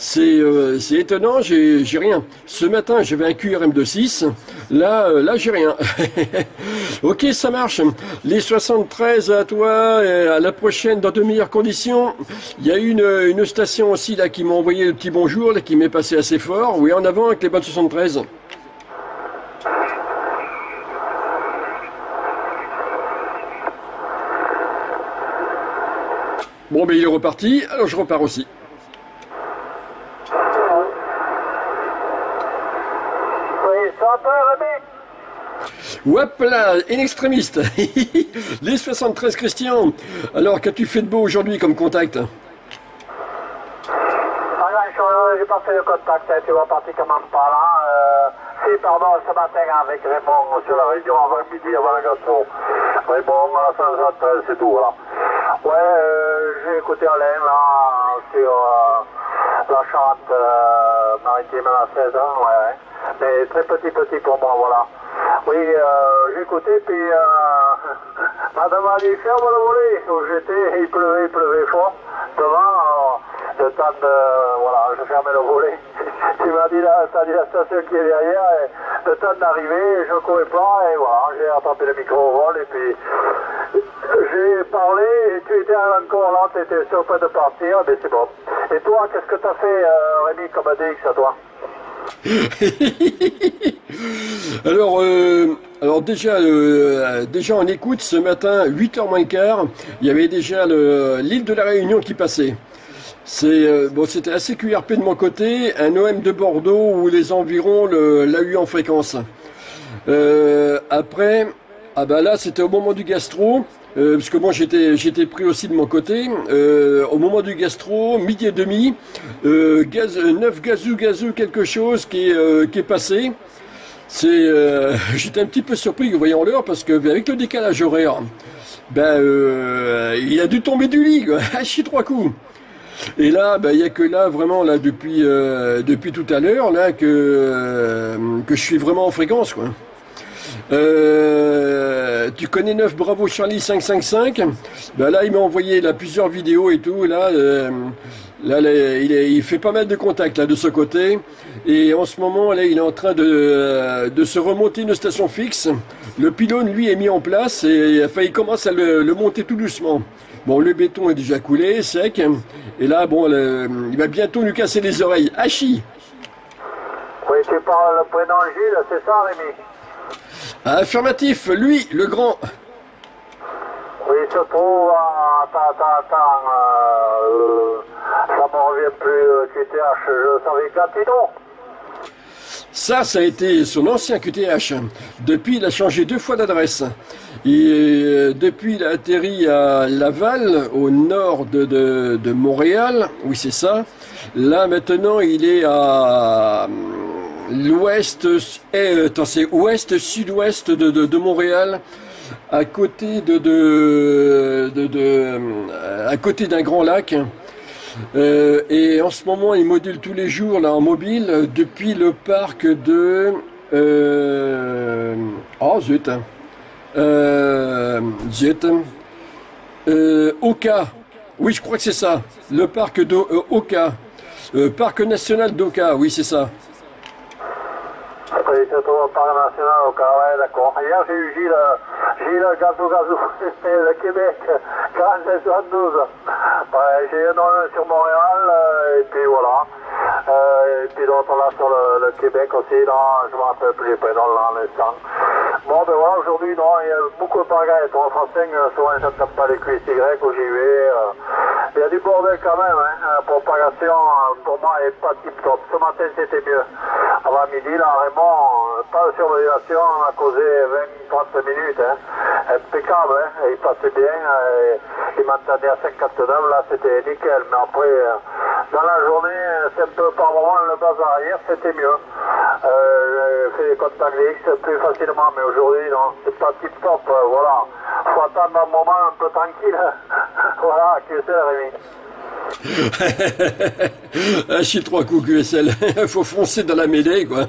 C'est euh, c'est étonnant, j'ai rien. Ce matin j'avais un QRM de 6, là, euh, là j'ai rien. ok, ça marche. Les 73 à toi, et à la prochaine dans de meilleures conditions. Il y a une, une station aussi qui m'a envoyé le petit bonjour, qui m'est passé assez fort. Oui, en avant avec les bonnes 73. Bon, ben il est reparti, alors je repars aussi. Oui, ça peut, Rémi Hop là, in extrémiste. Les 73 Christian. Alors, qu'as-tu fait de beau aujourd'hui comme contact? Ah je- j'ai pas fait le contact, hein, tu vois pratiquement pas là. Euh, si, pardon, ce matin avec Raymond sur la réunion avant midi, avant le gâteau. Raymond, à 113, c'est tout, voilà. Ouais, euh, j'ai écouté Alain là, sur euh, la chante euh, maritime à 16 ans, ouais. Mais très petit, petit pour moi, voilà. Oui, euh, écouté, puis euh, Madame a dit ferme le volet où j'étais, il pleuvait, il pleuvait fort. Devant, alors, le temps de. Voilà, je fermais le volet. tu m'as dit, la- station qui est derrière, et le temps d'arriver, je courais pas, et voilà, j'ai attrapé le micro au vol, et puis j'ai parlé, et tu étais encore là, tu étais sur le point de partir, mais c'est bon. Et toi, qu'est-ce que t'as fait, euh, Rémi, comme ADX à toi Alors, euh, alors déjà, euh, déjà en écoute ce matin, 8h moins le quart, il y avait déjà le- l'île de la Réunion qui passait. C'est euh, bon, c'était assez QRP de mon côté, un OM de Bordeaux où les environs l'a eu en fréquence. Euh, après, ah bah là c'était au moment du gastro, euh, parce que moi j'étais j'étais pris aussi de mon côté. Euh, au moment du gastro, midi et demi, euh, gaz, 9 gazou gazou quelque chose qui est, qui est passé. C'est, j'étais un petit peu surpris en voyant l'heure parce que avec le décalage horaire, ben il a dû tomber du lit, chier trois coups. Et là, ben, il y a que là, vraiment, là, depuis, depuis tout à l'heure, là, que, que je suis vraiment en fréquence, quoi. Euh, tu connais 9 Bravo Charlie 555 ben Là, il m'a envoyé là, plusieurs vidéos et tout. Là, euh, là, il, fait pas mal de contacts là, de ce côté. Et en ce moment, là, il est en train de, euh, de se remonter une station fixe. Le pylône, lui, est mis en place et enfin, il commence à le, monter tout doucement. Bon, le béton est déjà coulé, sec. Et là, bon, il va bientôt nous casser les oreilles. Hachi Oui, tu parles le prénom c'est ça, Rémi? Affirmatif, lui, le grand. Oui, il se trouve à... Attends, attends, attends. Euh, ça me revient plus, euh, QTH, je savais Gatineau. Ça, ça a été son ancien QTH. Depuis, il a changé deux fois d'adresse. Et euh, depuis, il a atterri à Laval, au nord de, de, de Montréal. Oui, c'est ça. Là, maintenant, il est à euh, l'ouest, eh, attends, c'est ouest-sud-ouest de, de, Montréal, à côté de, euh, à côté d'un grand lac. Euh, et en ce moment, il module tous les jours là en mobile depuis le parc de. Euh, oh zut. Zut. Oka. Oui, je crois que c'est ça. Le parc de parc national d'Oka. Oui, c'est ça. Oui, il se trouve au Parc national au Carré, d'accord. Hier, j'ai eu Gilles, euh, Gilles Gazou Gazou, le Québec, 4772. Ouais, j'ai eu un sur Montréal, euh, et puis voilà. Euh, et puis l'autre là sur le, le Québec aussi, là, je me rappelle plus les prénoms là en l'instant. Bon, ben voilà, aujourd'hui, non, il y a beaucoup de bagailles. Toi, français, souvent, j'entends pas les QSY j'y vais. euh, il y a du bordel quand même, hein. La propagation, euh, pour moi, est pas tip top. Ce matin, c'était mieux. Avant midi, là, Raymond, euh, pas de surveillation, on a causé 20-30 minutes, hein. Impeccable, hein. Et il passait bien, euh, il m'entendait à 59, là, c'était nickel. Mais après, euh, dans la journée, euh, c'est un peu par moment le bazar. Hier, c'était mieux. Euh, fait les contacts X plus facilement, mais aujourd'hui, non, c'est pas tip top, euh, voilà. faut attendre un moment un peu tranquille. voilà, QSL Rémi? suis trois coups QSL. faut foncer dans la mêlée, quoi.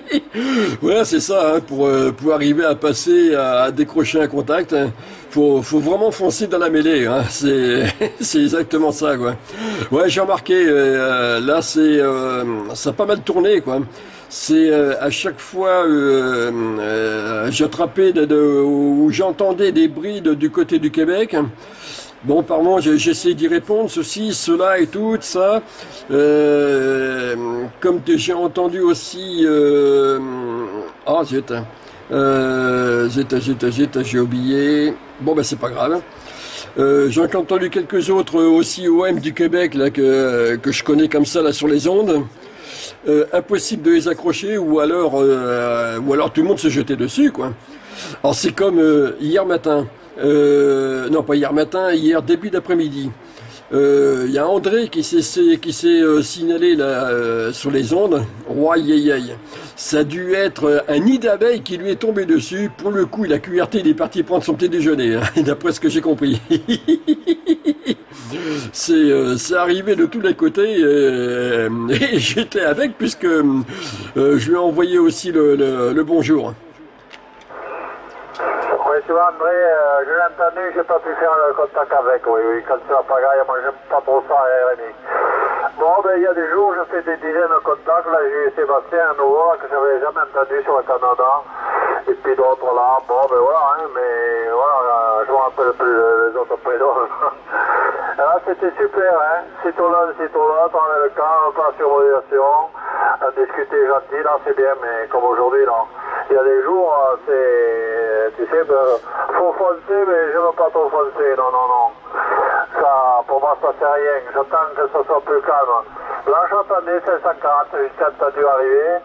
voilà, c'est ça, hein, pour, euh, pour arriver à passer, à, décrocher un contact. Hein, faut, faut vraiment foncer dans la mêlée. Hein, c'est, exactement ça, quoi. Ouais, j'ai remarqué, euh, là, c'est, euh, ça a pas mal tourné, quoi c'est euh, à chaque fois euh, euh, j'attrapais de, j'entendais des brides du côté du Québec. Bon, pardon, j'essaie d'y répondre, ceci, cela et tout, ça. Euh, comme j'ai entendu aussi... Euh, oh, zut. Euh, zut, zut, zut, j'ai oublié. Bon, ben c'est pas grave. Euh, J'ai entendu quelques autres aussi OM du Québec là que, que je connais comme ça là sur les ondes. Euh, impossible de les accrocher ou alors, euh, ou alors tout le monde se jetait dessus, quoi. Alors c'est comme euh, hier matin, non pas hier matin, hier début d'après-midi. Il y a André qui s'est qui s'est signalé là sur les ondes. Roi Ça a dû être un nid d'abeilles qui lui est tombé dessus. Pour le coup, il a QRT, il est parti prendre son petit déjeuner, hein, d'après ce que j'ai compris. c'est euh, arrivé de tous les côtés et, et j'étais avec puisque euh, je lui ai envoyé aussi le, le, le bonjour. Oui, tu vois, André, euh, je l'ai entendu, j'ai pas pu faire le contact avec, oui, oui, quand c'est la pagaille, moi j'aime pas trop ça, hein, Rémi. Bon, ben, il y a des jours, je fais des dizaines de contacts, là, j'ai eu Sébastien à nouveau, que j'avais jamais entendu sur le Canada, et puis d'autres là, bon, ben voilà, hein, mais voilà, je me rappelle plus les autres prénoms. Ah, c'était super, hein. C'est tout là, c'est tout là, dans le camp, pas sur modulation, discuter gentil, là, c'est bien, mais comme aujourd'hui, là. Il y a des jours, euh, c'est, tu sais, ben, faut foncer, mais je veux pas trop foncer, non, non, non. Ça, pour moi, ça c'est rien. J'attends que ce soit plus calme. Là, j'entendais 540, je t'ai entendu arriver,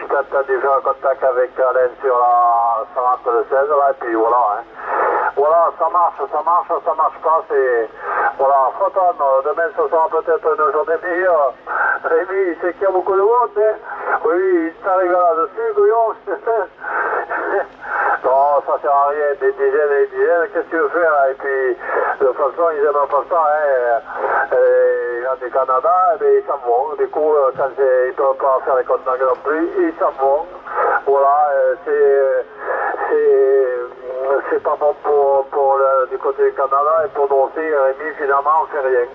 je t'ai entendu faire contact avec Alain sur la 40 de 16, là, et puis voilà, hein. Voilà, ça marche, ça marche, ça marche pas, c'est... Voilà, faut attendre, demain ce sera peut-être une journée meilleure. Rémi, c'est qu'il y a beaucoup de monde, hein Oui, il t'arrive là-dessus, couillon Non, ça sert à rien, des dizaines et des dizaines, qu'est-ce que tu veux faire Et puis, de toute façon, ils aiment pas ça, hein Les gens du Canada, eh bien, ils s'en vont. Du coup, quand ils ne peuvent pas faire les contacts non plus, ils s'en vont. Voilà, c'est... c'est c'est pas bon pour, pour le, du côté du Canada et pour aussi, Rémi, finalement, on fait rien.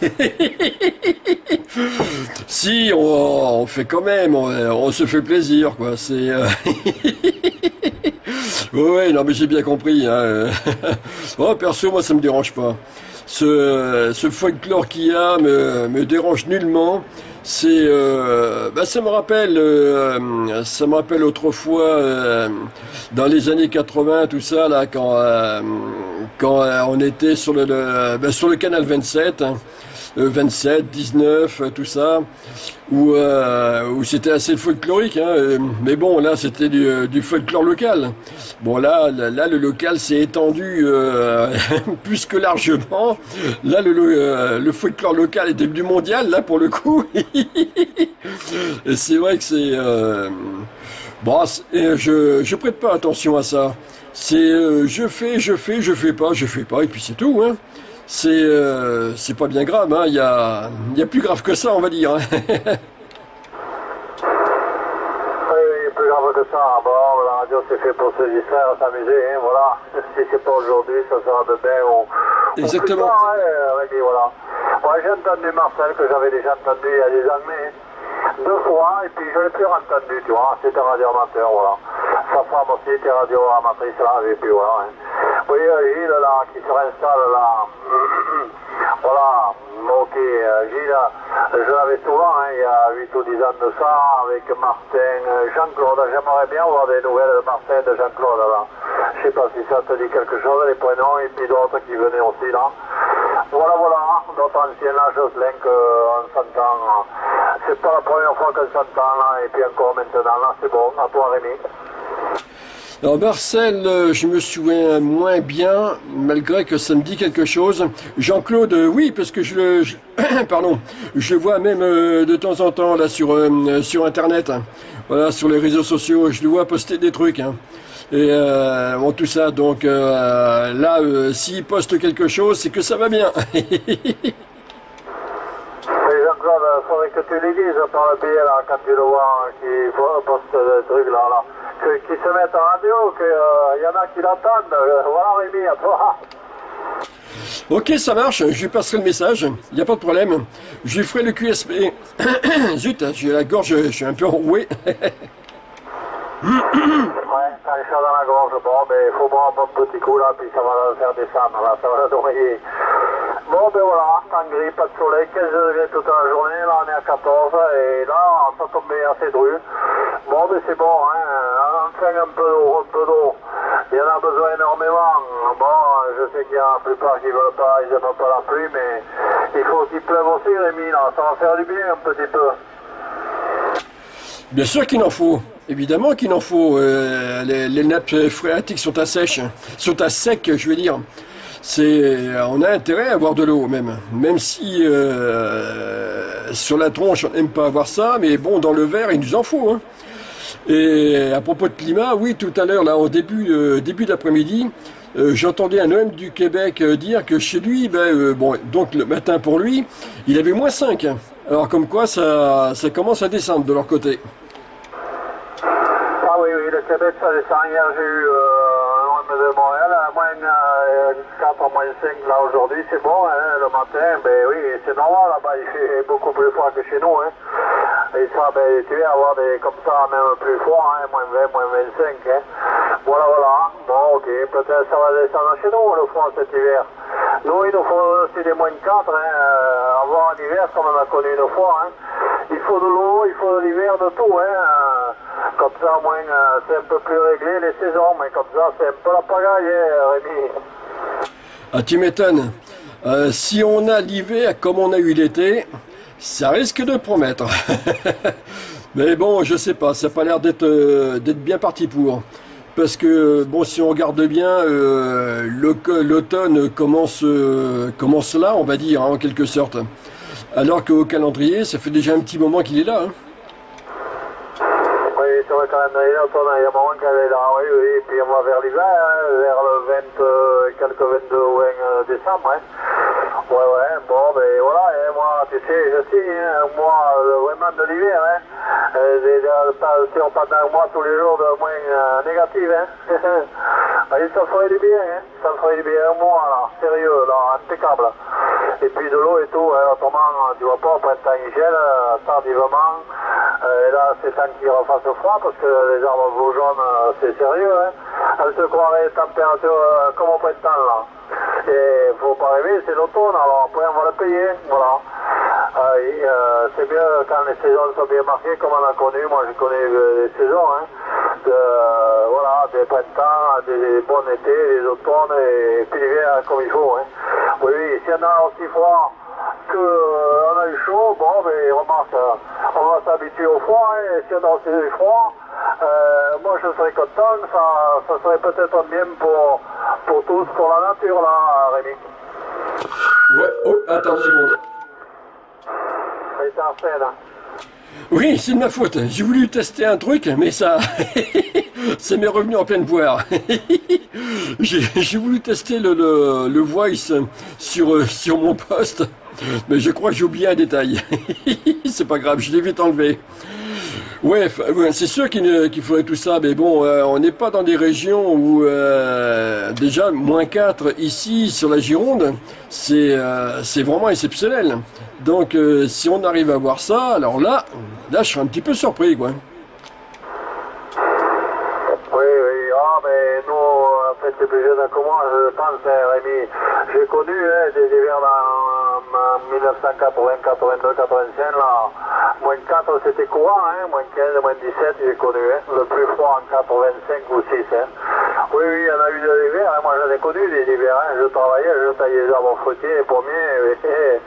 si, on, fait quand même, on, se fait plaisir, quoi. C'est. Euh... non, mais j'ai bien compris. Hein. oh, perso, moi, ça me dérange pas. Ce, ce folklore qu'il y a me, me dérange nullement c'est euh, bah ça me rappelle euh, ça me rappelle autrefois euh, dans les années 80 tout ça là quand euh, quand euh, on était sur le, le bah, sur le canal 27 hein, 27 19 tout ça où où c'était assez folklorique hein, mais bon là c'était du, folklore local bon là là, le local s'est étendu plus que largement là le, le, folklore local était du mondial là pour le coup Et c'est vrai que c'est... Euh, bon, je, je prête pas attention à ça. C'est euh, je fais, je fais, je fais pas, je fais pas, et puis c'est tout. Hein. C'est euh, c'est pas bien grave. Hein. Il y, a, y a plus grave que ça, on va dire. Hein. oui, plus grave que ça. Bon, la radio c'est fait pour se distraire, s'amuser. Hein, voilà. Si c'est pas aujourd'hui, ça sera demain ou, Exactement. Ou plus tard, hein, voilà. Moi, j'ai entendu Marcel, que j'avais déjà entendu il y a des années, deux fois, et puis je l'ai plus entendu, tu vois, c'était radio amateur, voilà. Sa femme aussi était radio amatrice, là, et puis voilà. Hein. Oui, Gilles, là, qui se réinstalle, là, voilà, ok, euh, Gilles, je l'avais souvent, hein, il y a 8 ou 10 ans de ça, avec Martin, euh, Jean-Claude, j'aimerais bien avoir des nouvelles de Martin, de Jean-Claude, là. Je sais pas si ça te dit quelque chose, les prénoms, et puis d'autres qui venaient aussi, là. Voilà, voilà, notre ancien là, Jocelyn, qu'on s'entend. C'est pas la première fois qu'on s'entend là, et puis encore maintenant là, c'est bon. À toi, Rémi. Alors Marcel, euh, je me souviens moins bien, malgré que ça me dit quelque chose. Jean-Claude, euh, oui, parce que je le, je, pardon, je vois même euh, de temps en temps là sur sur internet, hein. voilà, sur les réseaux sociaux, je le vois poster des trucs. Hein. Et bon, tout ça, donc là, s'il poste quelque chose, c'est que ça va bien. Faudrait que tu les dises par le billet là, quand tu le vois, qui poste le truc là, là. Qui se mettent en radio, qu'il y en a qui l'entendent. Euh, Voilà Rémi, ok, ça marche, je passerai le message, il n'y a pas de problème. Je ferai le QSP. Zut, j'ai la gorge, je suis un peu enroué. Ouais, quand il dans la gorge, bon, ben, il faut boire un bon petit coup là, puis ça va le faire descendre, là, ça va le noyer. Bon, ben voilà, temps gris, pas de soleil, 15 degrés toute la journée, là on est à 14, et là, ça tombait assez dru. Bon, ben c'est bon, hein, enfin un peu d'eau, un peu d'eau. Il y en a besoin énormément. Bon, je sais qu'il y a la plupart qui veulent pas, ils n'aiment pas la pluie, mais il faut qu'il pleuve aussi, Rémi, là, ça va faire du bien un petit peu. Bien sûr qu'il en faut. Évidemment qu'il en faut. Euh, les, nappes phréatiques sont à sont à sec, je veux dire. C'est, on a intérêt à avoir de l'eau même, même si euh, sur la tronche on n'aime pas avoir ça, mais bon dans le verre il nous en faut. hein. Et à propos de climat, oui tout à l'heure là au début euh, début d'après-midi, euh, j'entendais un homme du Québec euh, dire que chez lui, ben euh, bon donc le matin pour lui, il avait moins 5. Alors comme quoi ça commence à descendre de leur côté. Ah oui, oui, le Québec, ça descend. Hier, j'ai eu euh, de Montréal, à moins euh, 4, moins 5 là aujourd'hui, c'est bon, hein, le matin, ben oui, c'est normal là-bas, il fait beaucoup plus froid que chez nous, hein. Et ça, ben, tu vas avoir des comme ça, même plus froid, hein, moins 20, moins 25, hein. Voilà, voilà. Bon, ok, peut-être ça va descendre chez nous, le froid cet hiver. Nous, il nous faut aussi des moins 4, hein, euh, avoir un hiver comme on a connu une fois, hein. Il faut de l'eau, il faut de l'hiver, de tout, hein. euh, Comme ça, au moins, euh, c'est un peu plus réglé les saisons, mais comme ça, c'est un peu la pagaille, hein, Rémi. Ah, tu m'étonnes. Euh, si on a l'hiver comme on a eu l'été, ça risque de promettre. Mais bon, je sais pas, ça n'a pas l'air d'être bien parti pour. Parce que, bon, si on regarde bien, euh, le- l'automne commence, euh, commence là, on va dire, hein, en quelque sorte. Alors qu'au calendrier, ça fait déjà un petit moment qu'il est là. hein. Oui, c'est vrai quand même, il y a un moment qu'elle est là, oui, oui, et puis on va vers l'hiver, hein, vers le 20, euh, quelques 22 ou 1 euh, décembre. Ouais, ouais, bon, ben voilà, hein, moi, tu sais, je signe, hein, euh, vraiment de l'hiver, hein. Euh, pas- si on passe un mois tous les jours de moins euh, négatif, hein. Allez, ça ferait du bien, hein. Ça ferait du bien, un mois, là, sérieux, là, impeccable. Et puis de l'eau et tout, hein, autrement, tu vois pas, au printemps, il gèle, euh, tardivement. Euh, et là, c'est temps qu'il refasse froid parce que les arbres beaux jaunes, euh, c'est sérieux. Hein. Elle se croirait température euh, comme au printemps là. Et faut pas rêver, c'est l'automne, alors après on va le payer. Voilà. Euh, euh, c'est bien quand les saisons sont bien marquées comme on a connu. Moi j'ai connu euh, les saisons. Hein. Voilà, des printemps, des bons étés, des automnes et, puis l'hiver comme il faut. Hein. Oui, oui, si on a aussi froid que euh, on a eu chaud, bon, mais remarque, euh, on va s'habituer au froid, hein, et si on a aussi eu froid, moi je serais content, ça, ça serait peut-être bien pour, pour tous, pour la nature, là, Rémi. Ouais, oh, attends une seconde. Oui, c'est de ma faute. J'ai voulu tester un truc, mais ça, ça m'est revenu en pleine poire. J'ai voulu tester le, le, le voice sur, sur mon poste, mais je crois que j'ai oublié un détail. C'est pas grave, je l'ai vite enlevé. Ouais, c'est sûr qu'il qu'il faudrait tout ça, mais bon, euh, on n'est pas dans des régions où euh, déjà moins 4 ici sur la Gironde, c'est euh, vraiment exceptionnel. Donc si on arrive à voir ça, alors là, là je serais un petit peu surpris quoi. Oui, oui, ah, mais nous, en fait, c'est plus jeune que moi, je pense, hein, Rémi. J'ai connu hein, des hivers dans, en 1980, 82, 85, là. Moins 4, c'était courant, hein, moins 15, moins 17, j'ai connu, hein. Le plus froid en 85 ou 6, hein. Oui, oui, il y en a eu des hivers, hein. moi j'en ai connu des hivers, hein. Je travaillais, je taillais les arbres fruitiers, les pommiers, et,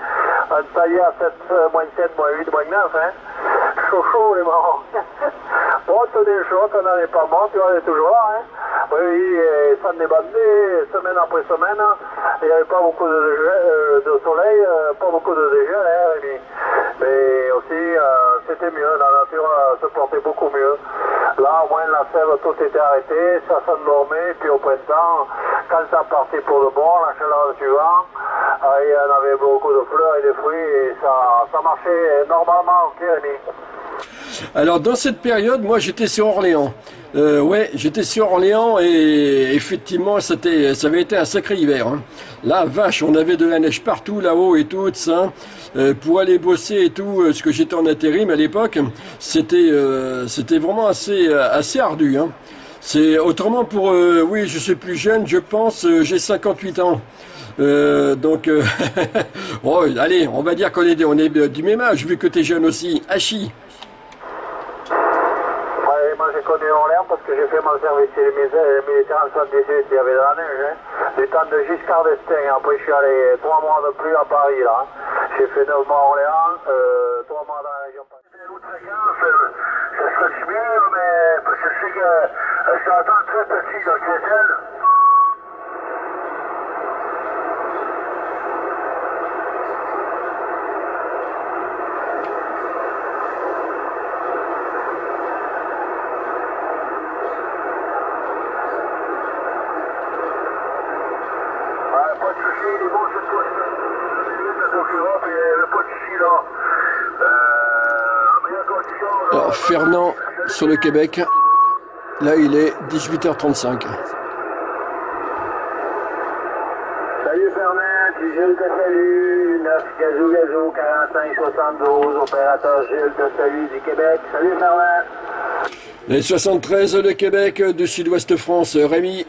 on taillait à 7, euh, moins 7, moins 8, moins 9, hein. Chaud, les marrons. Bon, tenez chaud, on n'en est pas mort, tu on toujours là, hein. Oui, et sans débander, semaine après semaine, il n'y avait pas beaucoup de, de soleil, euh, pas beaucoup de dégel, hein, Rémi. Mais aussi, euh, c'était mieux, la nature euh, se portait beaucoup mieux. Là, au moins la sève, tout était arrêté, ça s'endormait, puis au printemps, quand ça partait pour le bon, la chaleur du vent, euh, il y en avait beaucoup de fleurs et de fruits, et ça, ça marchait normalement en Pyrénées. Alors dans cette période, moi j'étais sur Orléans. Euh, ouais, j'étais sur Orléans et effectivement ça avait été un sacré hiver. Hein. La vache, on avait de la neige partout là-haut et tout ça. Euh, pour aller bosser et tout, euh, ce que j'étais en intérim à l'époque, c'était, euh, vraiment assez, euh, assez ardu. Hein. C'est autrement pour, euh, oui, je suis plus jeune, je pense, euh, j'ai 58 ans. Euh, donc, euh, oh, allez, on va dire qu'on est, on est du même âge, vu que tu es jeune aussi. Hachi. Parce que j'ai fait mon service militaire en 78, il y avait de la neige, hein. du temps de Giscard d'Estaing. Après je suis allé trois mois de plus à Paris là. J'ai fait neuf mois à Orléans, euh, trois mois dans la région. Ça serait mieux, mais parce que je sais que euh, ça attend très petit dans Kessel. Ouais, pas de soucis, il est bon cette fois. Le concurrent, puis euh, pas de soucis là. Euh, en meilleure condition. là. Alors, Fernand sur le Québec. Là, il est 18h35. Salut Fernand, tu Jules te salue, 9 Gazou Gazou 45 72, opérateur Jules te salue du Québec. Salut Fernand. Les 73, le Québec, du Sud-Ouest France, Rémi.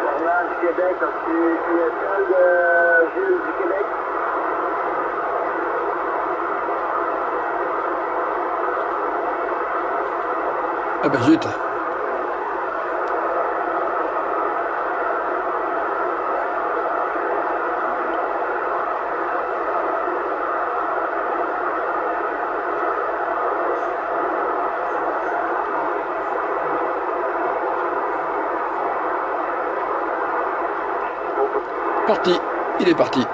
Fernand du Québec, donc tu, tu es seul de Jules du Québec. Ah bah zut. Parti, il est parti. Attention sur le champ, il est appelé Olivier, c'est pas comme dit là. Ça va être Olivier direct à Olivier.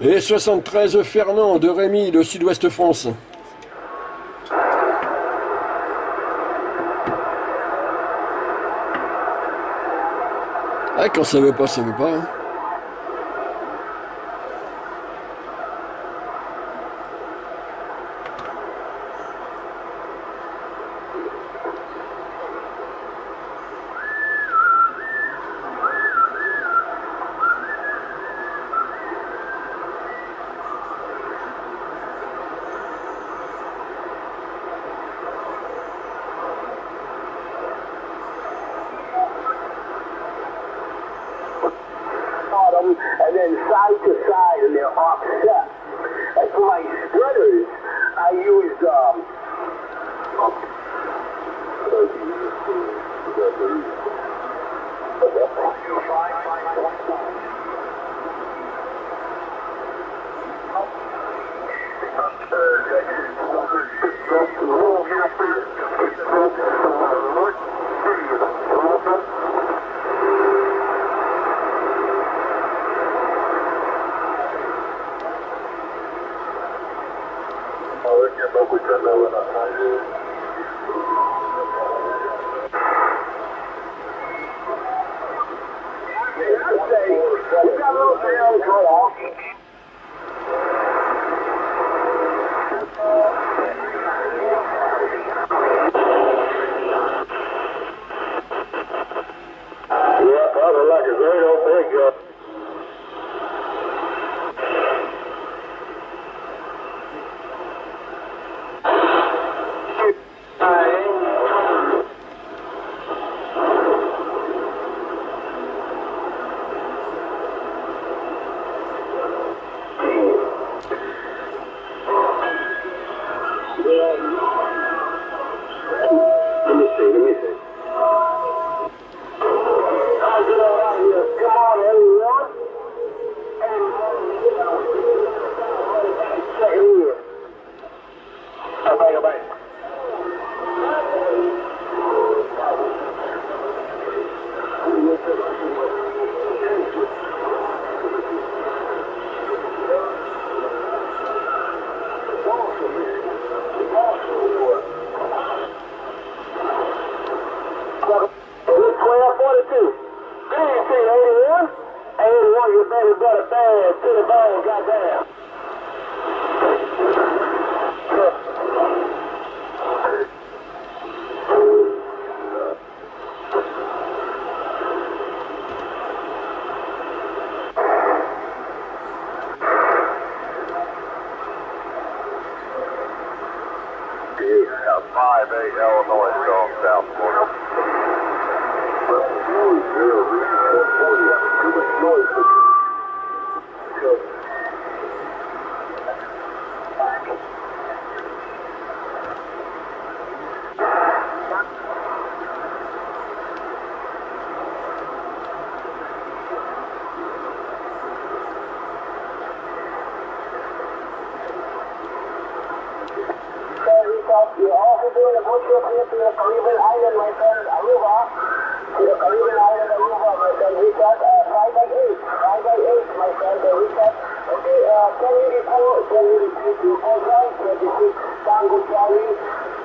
Et 73, Fernand de Rémi, le Sud-Ouest France. Quand ça veut pas, ça veut pas. hein. You're also doing a good trip here to the Caribbean island, my friend, Aruba. To the Caribbean island, Aruba, my friend. We got uh, 5 by 8. 5 by 8, my friend. Uh, we got, okay, uh, can you report, can you repeat your program? 26 Tango Charlie,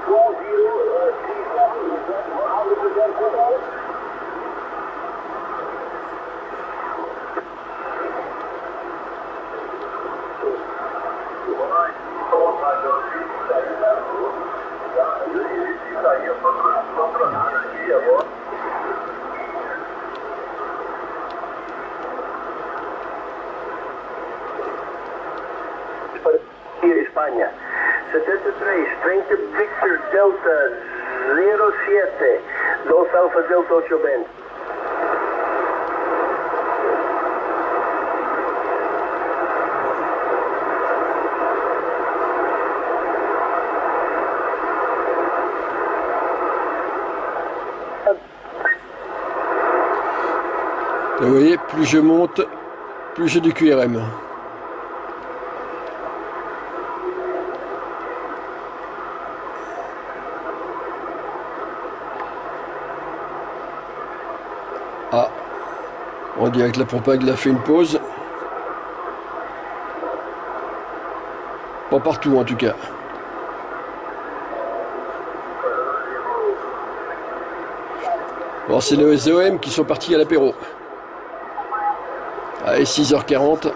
4037. 100% correct? España. 73, strength Victor Delta 07, 2 Alpha Delta 8 Ben. Vous voyez, plus je monte, plus j'ai du QRM. Ah, dirait que la pompe à a fait une pause. Pas partout en tout cas. Bon, c'est les OM qui sont partis à l'apéro. Allez, 6h40.